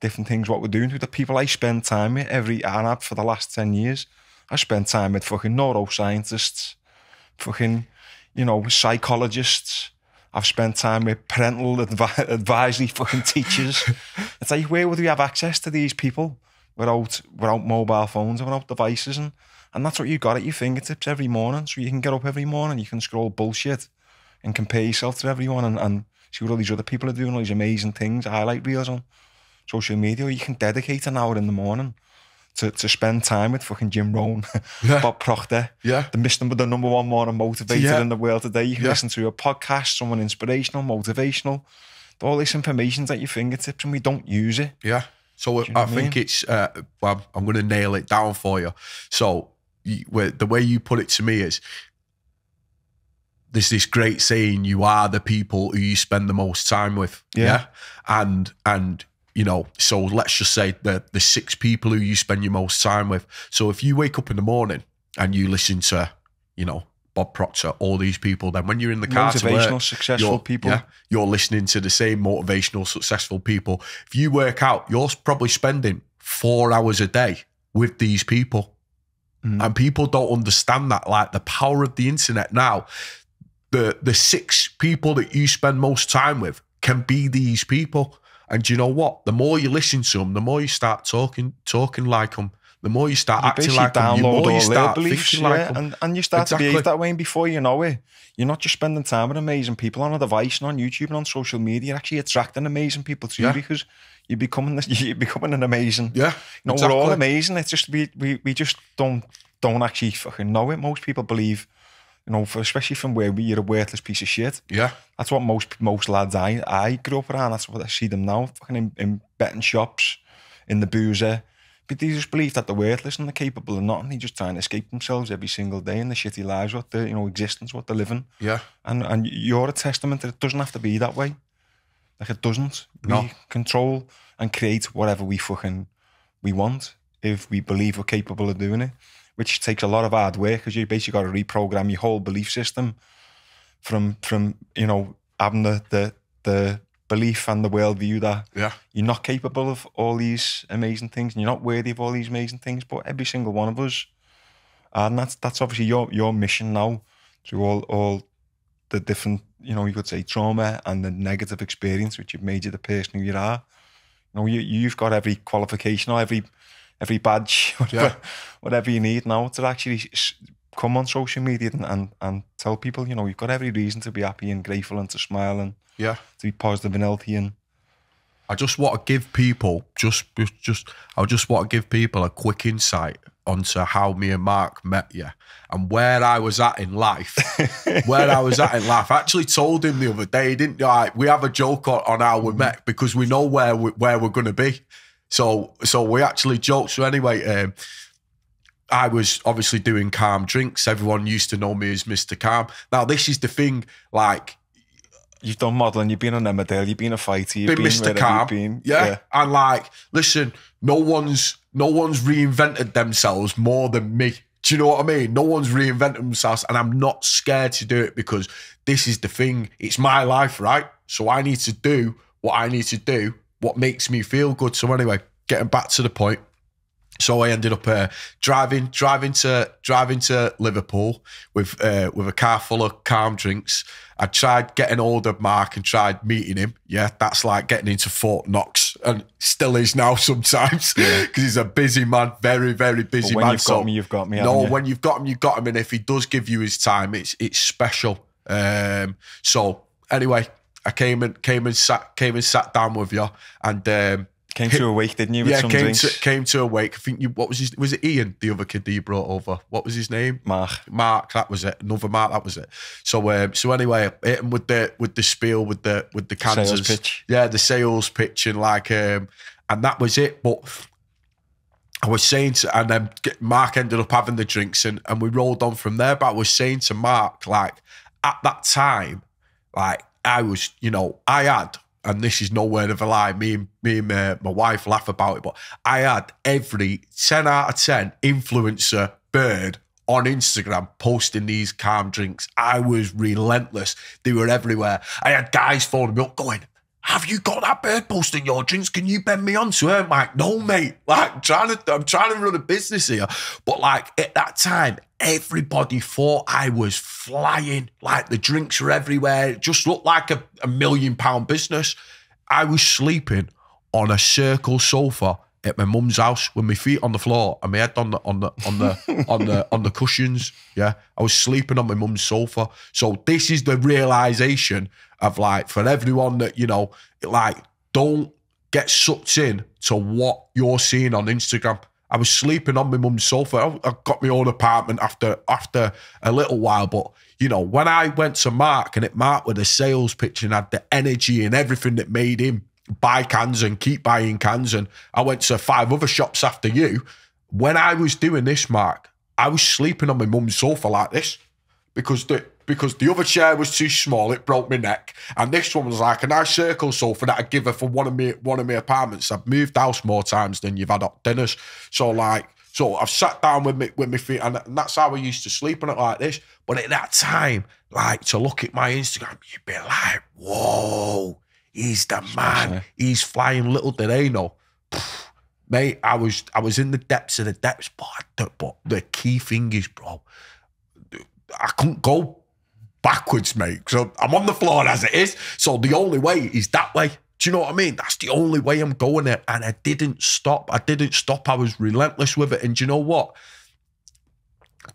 Speaker 1: different things, what we're doing, through the people I spend time with every I've- for the last 10 years, I spend time with fucking neuroscientists, fucking, you know, psychologists. I've spent time with parental advi- advisory fucking teachers. it's like, where would we have access to these people without without mobile phones and without devices? And, and that's what you got at your fingertips every morning. So you can get up every morning, you can scroll bullshit and compare yourself to everyone and, and see what all these other people are doing, all these amazing things, highlight reels on social media. You can dedicate an hour in the morning to, to spend time with fucking Jim Rohn,
Speaker 2: Yeah.
Speaker 1: Bob Proctor,
Speaker 2: Yeah.
Speaker 1: the Mr. the number one morning motivator
Speaker 2: Yeah.
Speaker 1: in the world today. You can
Speaker 2: Yeah.
Speaker 1: listen to a podcast, someone inspirational, motivational, all this information's at your fingertips and we don't use it.
Speaker 2: Yeah. So
Speaker 1: you know
Speaker 2: I
Speaker 1: I
Speaker 2: think
Speaker 1: mean?
Speaker 2: it's. Uh, well, I'm going to nail it down for you. So you, where, the way you put it to me is, there's this great saying: "You are the people who you spend the most time with."
Speaker 1: Yeah.
Speaker 2: And and you know, so let's just say the the six people who you spend your most time with. So if you wake up in the morning and you listen to, you know. Bob Proctor, all these people. Then when you're in the car to work,
Speaker 1: Motivational, successful
Speaker 2: you're-
Speaker 1: people.
Speaker 2: Yeah, you're listening to the same motivational, successful people. If you work out, you're probably spending four hours a day with these people.
Speaker 1: Mm.
Speaker 2: And people don't understand that, like the power of the internet now. the the six people that you spend most time with can be these people. And do you know what? The more you listen to them, the more you start talking talking like them. The more you start
Speaker 1: You
Speaker 2: acting like them, the more you start
Speaker 1: beliefs,
Speaker 2: thinking like
Speaker 1: yeah,
Speaker 2: 'em.
Speaker 1: and, and you start to
Speaker 2: Exactly.
Speaker 1: behave that way, and before you know it, you're not just spending time with amazing people on a device and on YouTube and on social media. You're actually attracting amazing people too
Speaker 2: Yeah.
Speaker 1: because you're becoming you're becoming an amazing.
Speaker 2: Yeah,
Speaker 1: you know, we're all amazing. It's just we, we we just don't don't actually fucking know it. Most people believe, you know, for, especially from where we, you're a worthless piece of shit.
Speaker 2: Yeah,
Speaker 1: That's what most most lads I I grew up around. That's what I see them now, fucking in, in betting shops, in the boozer. But they just believe that they're worthless and they're capable of nothing. They're just trying to escape themselves every single day in the shitty lives, what the you know existence, what they're living.
Speaker 2: yeah,
Speaker 1: And and you're a testament that it doesn't have to be that way. Like it doesn't.
Speaker 2: No.
Speaker 1: We control and create whatever we fucking we want if we believe we're capable of doing it, which takes a lot of hard work because you basically got to reprogram your whole belief system from from you know having the the the belief and the worldview that
Speaker 2: yeah,
Speaker 1: you're not capable of all these amazing things and you're not worthy of all these amazing things, but every single one of us. And that's that's obviously your your mission now through all all the different, you know, you could say trauma and the negative experience which have made you the person who you are. You know, you you've got every qualification or every every badge, whatever,
Speaker 2: Yeah.
Speaker 1: whatever you need now to actually come on social media and, and and tell people, you know, you've got every reason to be happy and grateful and to smile and
Speaker 2: yeah.
Speaker 1: to be positive and healthy and
Speaker 2: I just want to give people just just I just want to give people a quick insight onto how me and Mark met you and where I was at in life. where I was at in life. I actually told him the other day, didn't like we have a joke on, on how we mm-hmm. met because we know where we, where we're going to be. So so we actually joked. So anyway, um, I was obviously doing calm drinks. Everyone used to know me as Mr. Calm. Now this is the thing, like
Speaker 1: You've done modelling, you've been on Emmerdale, you've been a fighter, you've
Speaker 2: been,
Speaker 1: been,
Speaker 2: Mr. Calm.
Speaker 1: been.
Speaker 2: Yeah. And like, listen, no one's no one's reinvented themselves more than me. Do you know what I mean? No one's reinvented themselves, and I'm not scared to do it because this is the thing. It's my life, right? So I need to do what I need to do, what makes me feel good. So anyway, getting back to the point. So I ended up uh, driving, driving to driving to Liverpool with uh, with a car full of calm drinks. I tried getting hold of Mark and tried meeting him. Yeah, that's like getting into Fort Knox, and still is now sometimes because he's a busy man, very very busy man.
Speaker 1: you've
Speaker 2: so
Speaker 1: got me, you've got me.
Speaker 2: no,
Speaker 1: you?
Speaker 2: when you've got him, you've got him, and if he does give you his time, it's it's special. Um, so anyway, I came and came and sat came and sat down with you, and um,
Speaker 1: came to a wake, didn't you?
Speaker 2: Yeah, came
Speaker 1: drinks.
Speaker 2: to came to a wake. I think you. What was his? Was it Ian, the other kid that you brought over? What was his name?
Speaker 1: Mark.
Speaker 2: Mark. That was it. Another Mark. That was it. So um, so anyway, I hit him with the with the spiel with the with the
Speaker 1: Sales pitch.
Speaker 2: Yeah, the sales pitch and like um, and that was it. But I was saying to, and then Mark ended up having the drinks and, and we rolled on from there. But I was saying to Mark, like, at that time, like, I was, you know, I had, and this is no word of a lie, me and, me and uh, my wife laugh about it, but I had every 10 out of 10 influencer bird on Instagram posting these calm drinks. I was relentless. They were everywhere. I had guys phoning me up going, have you got that bird posting your drinks? Can you bend me onto her? I'm like, no, mate. Like, I'm trying to, I'm trying to run a business here. But like at that time, everybody thought I was flying. Like the drinks were everywhere. It just looked like a, a million pound business. I was sleeping on a circle sofa at my mum's house with my feet on the floor and my head on the on the on the on the on the cushions. Yeah. I was sleeping on my mum's sofa. So this is the realization of like for everyone that, you know, like don't get sucked in to what you're seeing on Instagram. I was sleeping on my mum's sofa. I got my own apartment after after a little while, but you know, when I went to Mark and it Mark with a sales pitch and had the energy and everything that made him buy cans and keep buying cans, and I went to five other shops after you. When I was doing this, Mark, I was sleeping on my mum's sofa like this because the because the other chair was too small, it broke my neck, and this one was like a nice circle sofa that I'd give her for one of me one of my apartments. I've moved house more times than you've had hot dinners, so like. So I've sat down with me with my feet, and that's how I used to sleep on it like this. But at that time, like to look at my Instagram, you'd be like, "Whoa, he's the man. He's flying." Little did they know, mate. I was I was in the depths of the depths, but but the key thing is, bro, I couldn't go backwards, mate. So I'm on the floor as it is. So the only way is that way. Do you know what I mean? That's the only way I'm going it. And I didn't stop. I didn't stop. I was relentless with it. And do you know what?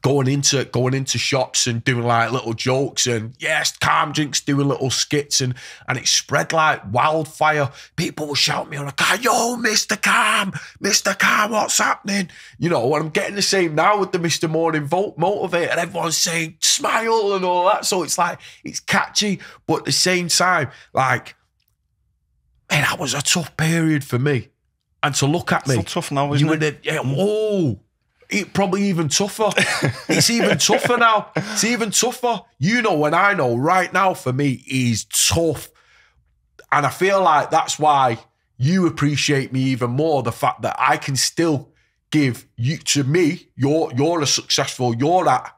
Speaker 2: Going into going into shops and doing like little jokes and yes, calm drinks doing little skits and and it spread like wildfire. People will shout me on the car, yo, Mr. Calm, Mr. Calm, what's happening? You know, and I'm getting the same now with the Mr. Morning Vote motivate, and everyone's saying smile and all that. So it's like it's catchy, but at the same time, like, man, that was a tough period for me. And to look at me,
Speaker 1: Still tough now, isn't
Speaker 2: you
Speaker 1: it?
Speaker 2: were the, yeah, whoa. It probably even tougher. it's even tougher now. It's even tougher. You know, when I know right now for me is tough. And I feel like that's why you appreciate me even more. The fact that I can still give you to me, you're you're a successful, you're at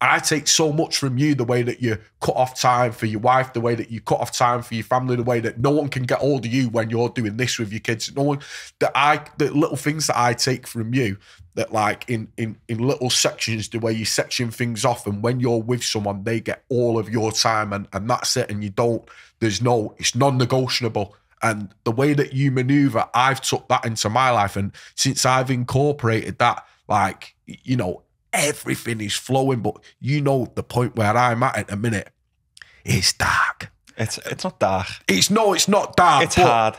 Speaker 2: I take so much from you, the way that you cut off time for your wife, the way that you cut off time for your family, the way that no one can get hold of you when you're doing this with your kids. No one that I the little things that I take from you that like in in in little sections, the way you section things off, and when you're with someone, they get all of your time and and that's it. And you don't, there's no, it's non-negotiable. And the way that you maneuver, I've took that into my life. And since I've incorporated that, like, you know, everything is flowing, but you know the point where I'm at at the minute. It's dark.
Speaker 1: It's it's not dark.
Speaker 2: It's no, it's not dark.
Speaker 1: It's hard.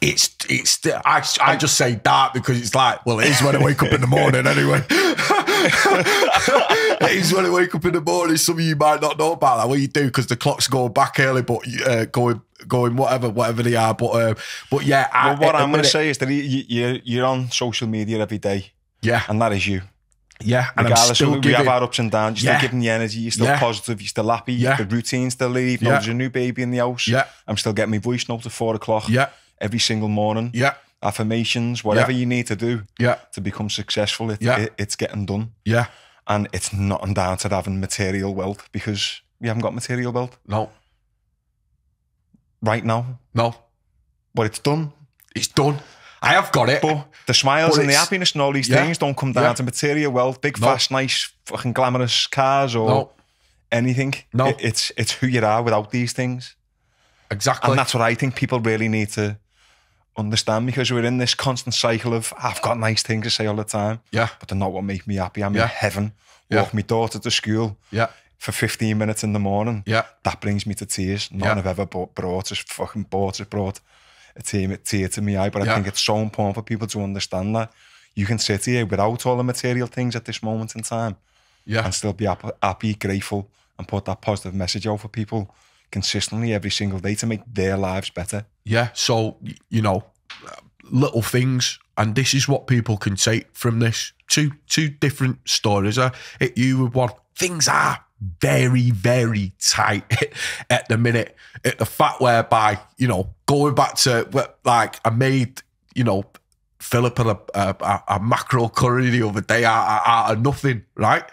Speaker 2: It's it's. I I just say dark because it's like well, it is when I wake up in the morning anyway. it is when I wake up in the morning. Some of you might not know about that. What you do because the clocks go back early, but uh, going going whatever whatever they are. But um, but yeah, I,
Speaker 1: what I'm going to say is that you, you, you're on social media every day,
Speaker 2: yeah,
Speaker 1: and that is you.
Speaker 2: Yeah, and I'm
Speaker 1: Regardless,
Speaker 2: still
Speaker 1: we
Speaker 2: giving.
Speaker 1: have our ups and downs. You're
Speaker 2: Yeah.
Speaker 1: still giving the energy. You're still
Speaker 2: Yeah.
Speaker 1: positive. You're still happy.
Speaker 2: Yeah.
Speaker 1: The routine's still. Even
Speaker 2: Yeah.
Speaker 1: there's a new baby in the house.
Speaker 2: Yeah.
Speaker 1: I'm still getting my voice note at four o'clock.
Speaker 2: Yeah,
Speaker 1: Every single morning.
Speaker 2: yeah,
Speaker 1: Affirmations, whatever you need to do
Speaker 2: yeah,
Speaker 1: to become successful, it,
Speaker 2: Yeah.
Speaker 1: it, it's getting done.
Speaker 2: yeah.
Speaker 1: And it's not down to having material wealth because we haven't got material wealth
Speaker 2: No,
Speaker 1: right now.
Speaker 2: no,
Speaker 1: But it's done.
Speaker 2: it's done. I have got it.
Speaker 1: But the smiles
Speaker 2: But
Speaker 1: and the happiness and all these
Speaker 2: Yeah.
Speaker 1: things don't come down
Speaker 2: Yeah.
Speaker 1: to material wealth, big,
Speaker 2: No.
Speaker 1: fast, nice, fucking glamorous cars or
Speaker 2: no,
Speaker 1: anything.
Speaker 2: No.
Speaker 1: It- it's it's who you are without these things.
Speaker 2: exactly.
Speaker 1: And that's what I think people really need to understand because we're in this constant cycle of I've got nice things to say all the time,
Speaker 2: yeah,
Speaker 1: but they're not what make me happy. I'm
Speaker 2: Yeah.
Speaker 1: in heaven.
Speaker 2: Yeah.
Speaker 1: Walk my daughter to school
Speaker 2: yeah,
Speaker 1: for 15 minutes in the morning.
Speaker 2: yeah,
Speaker 1: That brings me to tears. None
Speaker 2: Yeah.
Speaker 1: have ever brought, brought us fucking brought us brought a tear, to me eye. But I
Speaker 2: Yeah.
Speaker 1: think it's so important for people to understand that you can sit here without all the material things at this moment in time
Speaker 2: yeah.
Speaker 1: and still be happy, happy, grateful, and put that positive message out for people consistently every single day to make their lives better.
Speaker 2: Yeah. So, you know, little things. And this is what people can take from this. Two two different stories. I hit you with one. Things are very, very tight at the minute. At the fact whereby, you know, going back to like I made, you know, Philip a, a, a, a mackerel curry the other day out, of nothing, right?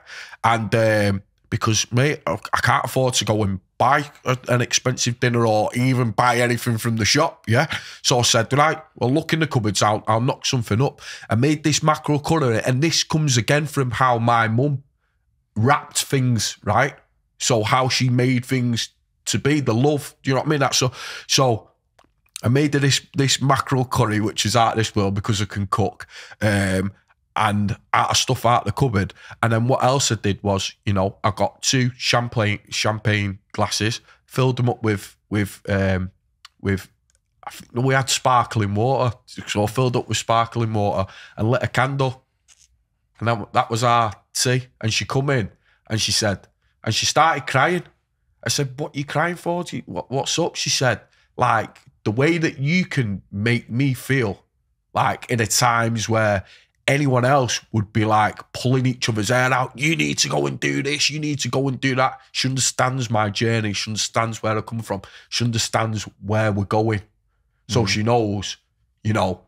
Speaker 2: And um, because, mate, I I can't afford to go and buy a, an expensive dinner or even buy anything from the shop, yeah? So I said, right, well, look in the cupboards, I'll, I'll knock something up. I made this macro curry, and this comes again from how my mum wrapped things, right? So how she made things to be, the love, do you know what I mean? That's so, so I made this this mackerel curry, which is out of this world because I can cook, um, and out of stuff out of the cupboard. And then what else I did was, you know, I got two champagne champagne glasses, filled them up with with um, with. I think we had sparkling water, so I filled up with sparkling water and lit a candle, and that that was our tea. And she come in and she said, and she started crying. I said, "What are you crying for? You, what, what's up?" She said, "Like the way that you can make me feel, like in the times where anyone else would be like pulling each other's hair out. You need to go and do this. You need to go and do that. She understands my journey. She understands where I come from. She understands where we're going. So mm-hmm. she knows, you know,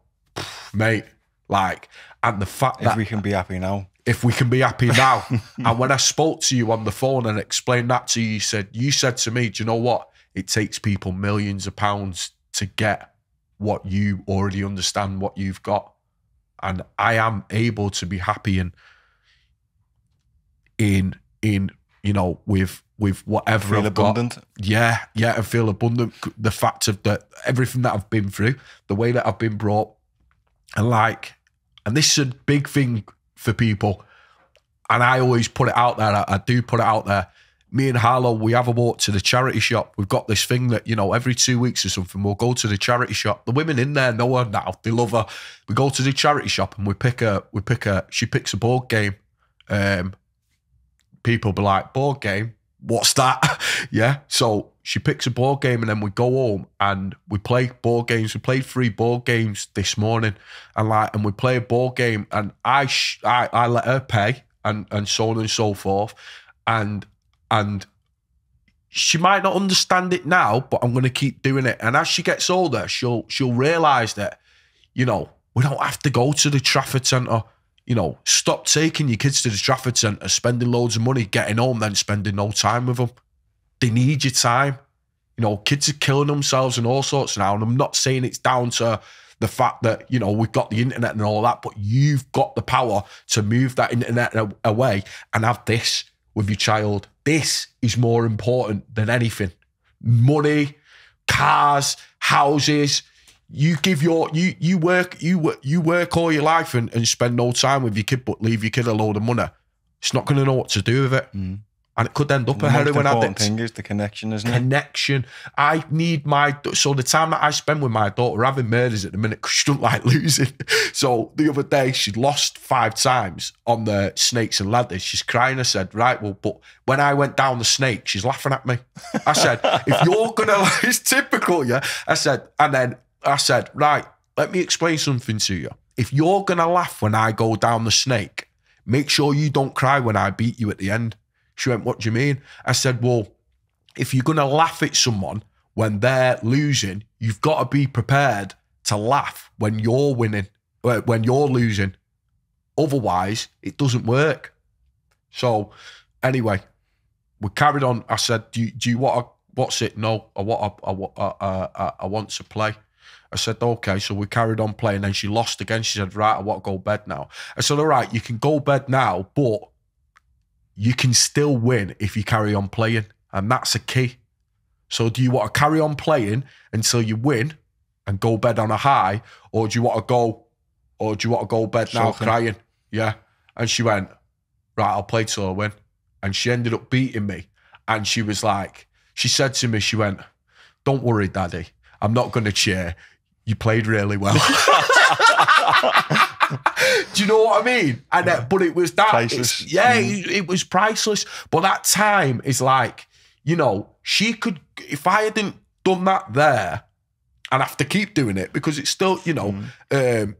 Speaker 2: mate, like, and the fact
Speaker 1: If
Speaker 2: that
Speaker 1: we can be happy now.
Speaker 2: If we can be happy now. and when I spoke to you on the phone and explained that to you, you said, you said to me, do you know what? It takes people millions of pounds to get what you already understand, what you've got. And I am able to be happy in in in you know, with with whatever
Speaker 1: Feel
Speaker 2: I've got. Yeah, yeah, and feel abundant. The fact of that everything that I've been through, the way that I've been brought, and like, and this is a big thing for people. And I always put it out there. I, I do put it out there. Me and Harlow, we have a walk to the charity shop. We've got this thing that, you know, every two weeks or something, we'll go to the charity shop. The women in there know her now. They love her. We go to the charity shop and we pick a, we pick a, she picks a board game. Um, people be like, board game? What's that? yeah. So she picks a board game and then we go home and we play board games. We played three board games this morning and like, and we play a board game and I, I, I let her pay and, and so on and so forth. And, and she might not understand it now, but I'm going to keep doing it. And as she gets older, she'll, she'll realize that, you know, we don't have to go to the Trafford Centre. You know, stop taking your kids to the Trafford Centre, spending loads of money, getting home, then spending no time with them. They need your time. You know, kids are killing themselves and all sorts now. And I'm not saying it's down to the fact that, you know, we've got the internet and all that, but you've got the power to move that internet away and have this with your child. This is more important than anything. Money, cars, houses. You give your you you work you work you work all your life and, and spend no time with your kid, but leave your kid a load of money. It's not going to know what to do with it, mm. and it could end up
Speaker 1: The
Speaker 2: a heroin addict
Speaker 1: thing is the connection, isn't it?
Speaker 2: connection. I need my so the time that I spend with my daughter, having murders at the minute because she doesn't like losing. So the other day she'd lost five times on the snakes and ladders. She's crying. I said, right, well, but when I went down the snake, she's laughing at me. I said, if you're gonna, it's typical, yeah. I said, and then I said, right, let me explain something to you. If you're gonna laugh when I go down the snake, make sure you don't cry when I beat you at the end. She went, what do you mean? I said, well, if you're going to laugh at someone when they're losing, you've got to be prepared to laugh when you're winning, uh, when you're losing. Otherwise, it doesn't work. So, anyway, we carried on. I said, "Do you, do you want to, what's it? No, I want I, uh, uh, I want to play." I said, "Okay." So we carried on playing. Then she lost again. She said, "Right, I want to go bed now." I said, "All right, you can go bed now, but you can still win if you carry on playing, and that's a key." So, do you want to carry on playing until you win and go bed on a high, or do you want to go, or do you want to go bed now crying? Yeah. And she went, right, I'll play till I win. And she ended up beating me. And she was like, she said to me, she went, don't worry, daddy. I'm not going to cheer. You played really well. Do you know what I mean? And uh, but it was that.
Speaker 1: Priceless.
Speaker 2: Yeah, it, it was priceless. But that time is like, you know, she could. If I hadn't done that there, and have to keep doing it because it's still, you know, um,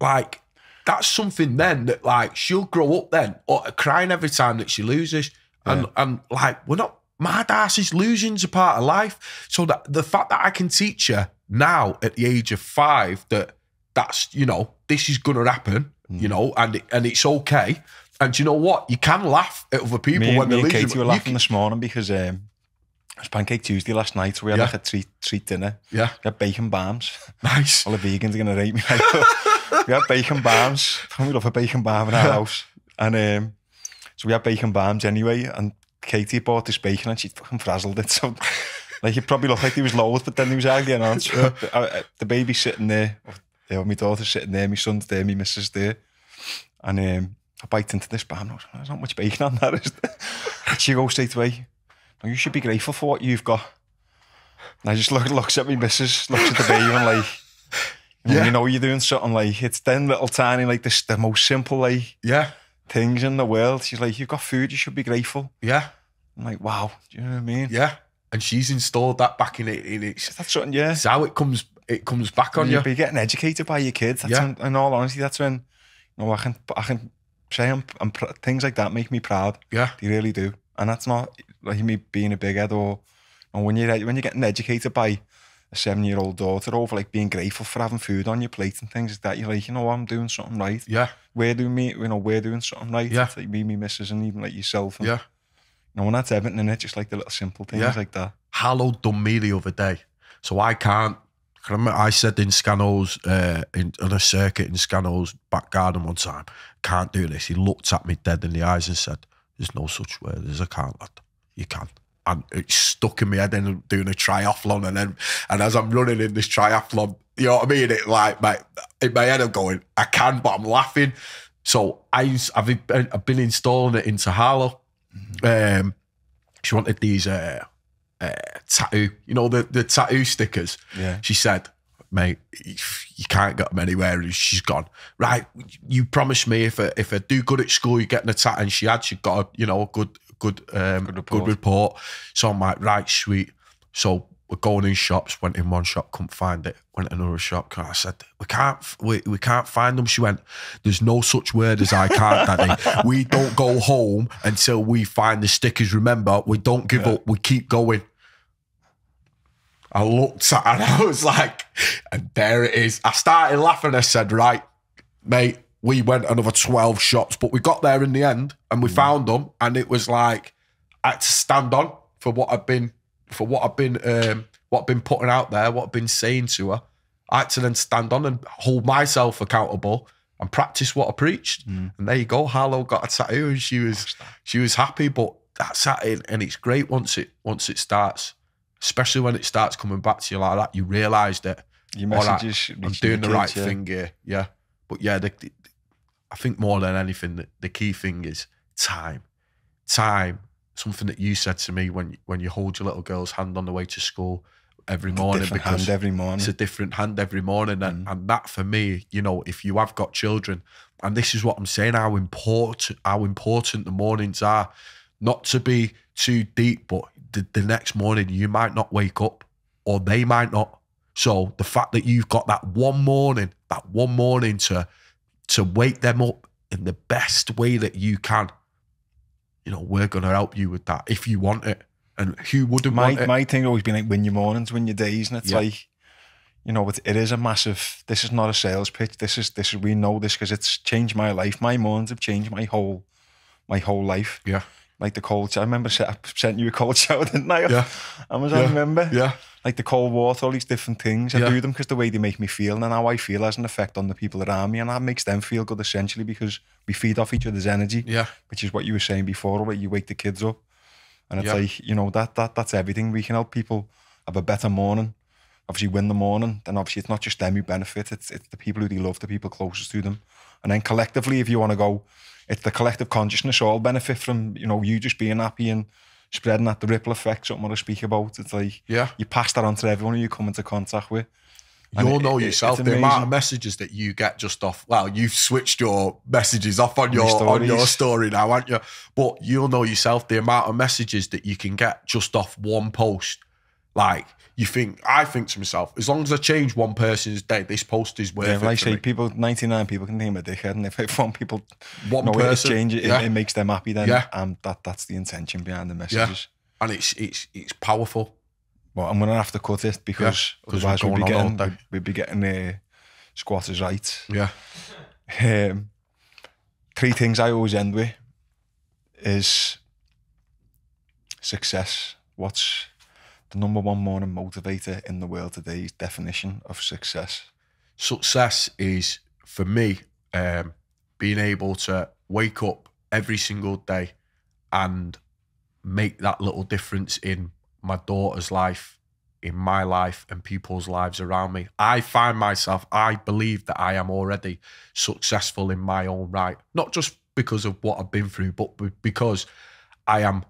Speaker 2: like that's something then that like she'll grow up then or crying every time that she loses, and and like we're not mad asses. Losing's a part of life. So that the fact that I can teach her now at the age of five that that's you know this is gonna happen, you know, and it, and it's okay. And you know what? You can laugh at other people
Speaker 1: Me,
Speaker 2: when
Speaker 1: me
Speaker 2: they're
Speaker 1: and
Speaker 2: losing.
Speaker 1: Katie were
Speaker 2: You
Speaker 1: laughing
Speaker 2: can-
Speaker 1: this morning because um, it was Pancake Tuesday last night. So we had
Speaker 2: Yeah.
Speaker 1: like a treat treat dinner.
Speaker 2: yeah,
Speaker 1: We had bacon bams.
Speaker 2: nice.
Speaker 1: All the vegans are gonna rate me. Like, we had bacon bams. We love a bacon bam in our house, and um, so we had bacon bams anyway. And Katie bought this bacon and she fucking frazzled it. So like it probably looked like he was loads, but then he was actually an answer. I- I- the baby's sitting there. Yeah, my daughter's sitting there. My son's there. My missus there. And um, I bite into this bam. was, There's not much bacon on that, is there? She goes straight away. "No, you should be grateful for what you've got. And I just look, looks at me missus, looks at the baby and like, you, know,
Speaker 2: Yeah.
Speaker 1: you know you're doing something like, it's them little tiny, like this, the most simple like
Speaker 2: Yeah,
Speaker 1: things in the world. She's like, you've got food, you should be grateful.
Speaker 2: yeah,
Speaker 1: I'm like, wow, do you know what I mean?
Speaker 2: yeah. And she's installed that back in it. In its
Speaker 1: That's something, yeah.
Speaker 2: It's how it comes. It comes back on you.
Speaker 1: be getting educated by your kids. That's
Speaker 2: Yeah.
Speaker 1: when, in all honesty, that's when, you know, I can, I can say I'm, I'm things like that make me proud.
Speaker 2: Yeah,
Speaker 1: They really do. And that's not like me being a big head or, or when you're when you're getting educated by a seven year old daughter over like being grateful for having food on your plate and things like that. You're like, you know, I'm doing something right.
Speaker 2: yeah,
Speaker 1: We're doing me, you know, we're doing something right.
Speaker 2: Yeah.
Speaker 1: It's like me, me missus, and even like yourself. And,
Speaker 2: yeah.
Speaker 1: Know, and that's everything in it, just like the little simple things
Speaker 2: Yeah.
Speaker 1: like that.
Speaker 2: Harlow done me the other day, so I can't. I remember I said in Scano's uh, in on a circuit in Scano's back garden one time, can't do this. He looked at me dead in the eyes and said, There's no such word as I can't, lad. You can't." And it stuck in my head and doing a triathlon and then and as I'm running in this triathlon, you know what I mean? It like my in my head I'm going, I can, but I'm laughing. So I I've been, I've been installing it into Harlow. Um, she wanted these uh, uh, tattoo, you know, the the tattoo stickers.
Speaker 1: Yeah.
Speaker 2: She said, mate, you can't get them anywhere. And she's gone, right, you promised me if I, if I do good at school, you're getting a tat. And she had, she got a, you know, a good, good, um,
Speaker 1: Good
Speaker 2: good
Speaker 1: report.
Speaker 2: report. So I'm like, right, sweet. So we're going in shops, went in one shop, couldn't find it. Went in another shop. I said, we can't, we, we can't find them. She went, there's no such word as I can't, daddy. we don't go home until we find the stickers. Remember, we don't give up. We keep going. I looked at and I was like, and there it is. I started laughing. I said, right, mate, we went another 12 shops, but we got there in the end and we mm. found them. And it was like, I had to stand on for what I've been, for what I've been, um, what I've been putting out there, what I've been saying to her. I had to then stand on and hold myself accountable and practice what I preached. And there you go. Harlow got a tattoo and she was, she was happy, but that's it. And it's great once it, once it starts especially when it starts coming back to you like that, you realise that
Speaker 1: Your
Speaker 2: all right,
Speaker 1: messages.
Speaker 2: I'm doing the
Speaker 1: kids,
Speaker 2: right
Speaker 1: yeah.
Speaker 2: thing here. Yeah. But yeah, the, the- I think more than anything, the, the key thing is time. Time. Something that you said to me when when you hold your little girl's hand on the way to school every morning
Speaker 1: Different
Speaker 2: because
Speaker 1: hand every morning.
Speaker 2: it's a different hand every morning. And, mm. and that for me, you know, if you have got children, and this is what I'm saying, how important how important the mornings are. Not to be too deep, but the, the next morning you might not wake up or they might not. So the fact that you've got that one morning, that one morning to to wake them up in the best way that you can, you know, we're gonna help you with that if you want it. And who wouldn't
Speaker 1: my
Speaker 2: want it?
Speaker 1: my thing always been like win your mornings, win your days, and it's
Speaker 2: Yeah.
Speaker 1: like, you know, it, it is a massive. This is not a sales pitch. This is this is we know this because it's changed my life. My mornings have changed my whole my whole life.
Speaker 2: yeah,
Speaker 1: Like the cold. I remember I sent you a cold shower, didn't I?
Speaker 2: Yeah.
Speaker 1: Amazon,
Speaker 2: Yeah.
Speaker 1: remember?
Speaker 2: yeah,
Speaker 1: Like the cold water, all these different things. I
Speaker 2: Yeah.
Speaker 1: do them because the way they make me feel and how I feel has an effect on the people around me, and that makes them feel good essentially because we feed off each other's energy
Speaker 2: yeah,
Speaker 1: which is what you were saying before, where you wake the kids up, and it's
Speaker 2: Yeah.
Speaker 1: like you know that that that's everything. We can help people have a better morning. Obviously, win the morning. Then obviously, it's not just them who benefit. It's it's the people who they love, the people closest to them, and then collectively, if you want to go, it's the collective consciousness all benefit from you know you just being happy and spreading that the ripple effect. Something I speak about. It's like
Speaker 2: yeah.
Speaker 1: you pass that on to everyone you come into contact with. And
Speaker 2: You'll
Speaker 1: it-
Speaker 2: know yourself the amount of messages that you get just off. Well, you've switched your messages off on
Speaker 1: your
Speaker 2: your on your story now, aren't you? But you'll know yourself the amount of messages that you can get just off one post. Like you think, I think to myself, as long as I change one person's day, this post is worth
Speaker 1: Yeah,
Speaker 2: it.
Speaker 1: like I say,
Speaker 2: me.
Speaker 1: people, 99 people can think I'm a dickhead, and if, one people
Speaker 2: One person,
Speaker 1: change it,
Speaker 2: yeah.
Speaker 1: it, it makes them happy. Then,
Speaker 2: Yeah.
Speaker 1: um, that that's the intention behind the messages. Yeah.
Speaker 2: and it's it's it's powerful.
Speaker 1: Well, I'm gonna have to cut it because
Speaker 2: we're
Speaker 1: otherwise we'd be
Speaker 2: going on all
Speaker 1: getting we'd be getting uh, squatters' rights.
Speaker 2: Yeah,
Speaker 1: Um, three things I always end with is success. What's the number one morning motivator in the world today's definition of success?
Speaker 2: success is for me um, being able to wake up every single day and make that little difference in my daughter's life, in my life, and people's lives around me. I find myself, I believe that I am already successful in my own right, not just because of what I've been through, but because I am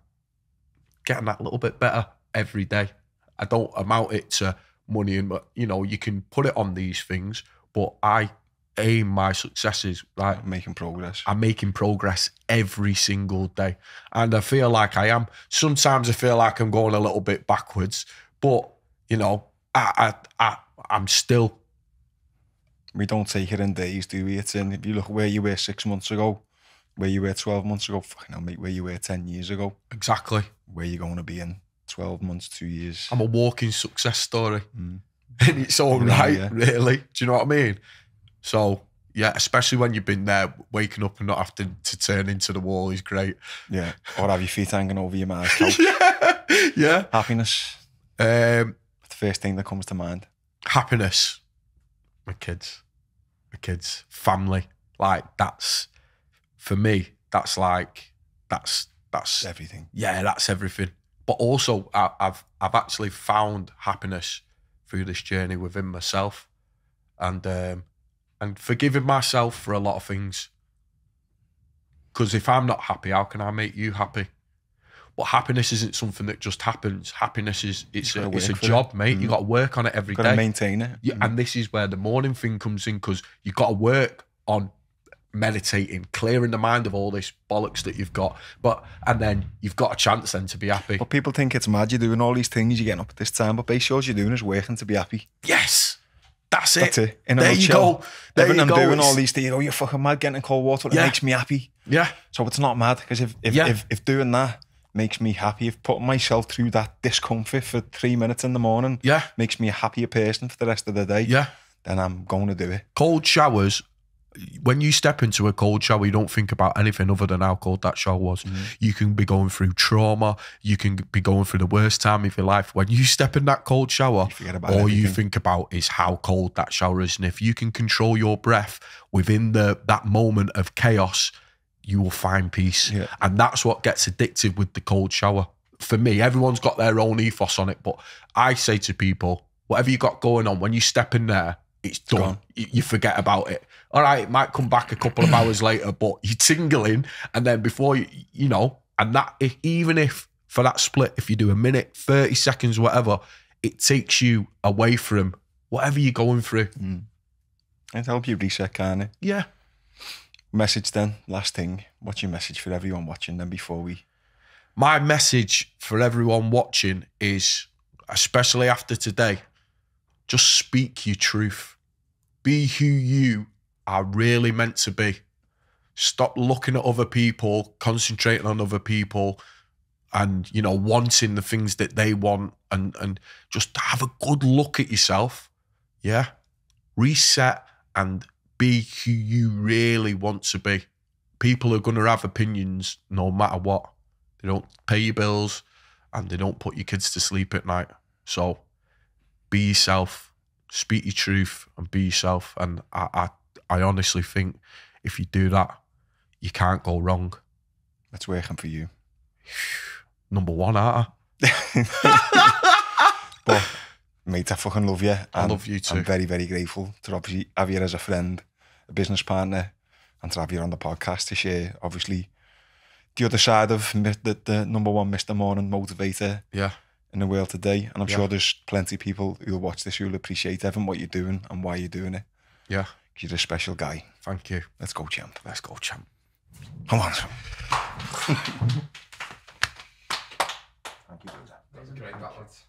Speaker 2: getting that little bit better every day. I don't amount it to money and you know you can put it on these things, but I aim my successes right.
Speaker 1: Making progress.
Speaker 2: I'm making progress every single day, and I feel like I am. Sometimes I feel like I'm going a little bit backwards, but you know I I, I I'm still
Speaker 1: we don't take it in days, do we? It's in if you look where you were six months ago, where you were twelve months ago, fucking hell, mate, where you were ten years ago,
Speaker 2: exactly.
Speaker 1: where you going to be in twelve months, two years.
Speaker 2: I'm a walking success story
Speaker 1: Mm.
Speaker 2: in its
Speaker 1: Yeah,
Speaker 2: right,
Speaker 1: yeah.
Speaker 2: really. Do you know what I mean? So yeah, especially when you've been there, waking up and not having to turn into the wall is great.
Speaker 1: Yeah, or have your feet hanging over your mouth.
Speaker 2: yeah, yeah.
Speaker 1: Happiness,
Speaker 2: Um,
Speaker 1: the first thing that comes to mind.
Speaker 2: happiness, my kids, my kids, family. Like that's for me. That's like that's That's
Speaker 1: Everything.
Speaker 2: yeah, that's everything. But also, I, I've I've actually found happiness through this journey within myself, and um, and forgiving myself for a lot of things. Because if I'm not happy, how can I make you happy? But happiness isn't something that just happens. Happiness is it's a, it's a
Speaker 1: for it.
Speaker 2: job, mate. You
Speaker 1: Mhm.
Speaker 2: got to work on it every
Speaker 1: Got
Speaker 2: day.
Speaker 1: maintain it.
Speaker 2: Yeah, and this is where the morning thing comes in because you got to work on meditating, clearing the mind of all this bollocks that you've got. But and then you've got a chance then to be happy.
Speaker 1: But people think it's mad you're doing all these things, you're getting up at this time, but basically all you're doing is working to be happy.
Speaker 2: Yes, that's it.
Speaker 1: That's it. In a
Speaker 2: There you go. There you
Speaker 1: I'm
Speaker 2: go.
Speaker 1: doing all these things, oh, you're fucking mad getting cold water, it
Speaker 2: Yeah.
Speaker 1: makes me happy.
Speaker 2: Yeah,
Speaker 1: So it's not mad because if if,
Speaker 2: Yeah.
Speaker 1: if if doing that makes me happy, if putting myself through that discomfort for three minutes in the morning
Speaker 2: yeah,
Speaker 1: makes me a happier person for the rest of the day,
Speaker 2: yeah.
Speaker 1: then I'm going to do it.
Speaker 2: Cold showers. When you step into a cold shower, you don't think about anything other than how cold that shower was.
Speaker 1: Mm-hmm.
Speaker 2: You can be going through trauma. You can be going through the worst time of your life. When you step in that cold shower,
Speaker 1: You
Speaker 2: all you think about is how cold that shower is. And if you can control your breath within the that moment of chaos, you will find peace.
Speaker 1: Yeah.
Speaker 2: And that's what gets addictive with the cold shower. For me, everyone's got their own ethos on it, but I say to people, whatever you got going on, when you step in there, it's done.
Speaker 1: gone.
Speaker 2: You forget about it. All right, it might come back a couple of hours later, but you're tingling, and then before you, you know, and that if, even if for that split, if you do a minute, thirty seconds, whatever, it takes you away from whatever you're going through. Hmm.
Speaker 1: It'll help you reset, can't it?
Speaker 2: Yeah.
Speaker 1: Message then, last thing. What's your message for everyone watching then before we
Speaker 2: my message for everyone watching is especially after today just speak your truth be who you are really meant to be. Stop looking at other people concentrating on other people and you know wanting the things that they want and and just have a good look at yourself. Yeah? Reset and be who you really want to be. People are going to have opinions no matter what. They don't pay your bills and they don't put your kids to sleep at night. So be yourself, speak your truth and be yourself. And I, I, I honestly think if you do that, you can't go wrong.
Speaker 1: that's working for you?
Speaker 2: Number one, aren't
Speaker 1: But mate, I fucking love you.
Speaker 2: I love you too.
Speaker 1: I'm very, very grateful to obviously have you as a friend, a business partner, and to have you on the podcast to share obviously the other side of the, the number one Mr. Morning motivator
Speaker 2: Yeah.
Speaker 1: in the world today. And I'm
Speaker 2: Yeah.
Speaker 1: sure there's plenty of people who'll watch this who'll appreciate everything what you're doing and why you're doing it.
Speaker 2: Yeah.
Speaker 1: 'Cause You're a special guy.
Speaker 2: Thank you.
Speaker 1: Let's go, champ.
Speaker 2: Let's go, champ.
Speaker 1: Come on.
Speaker 3: Thank you, Great, that lads.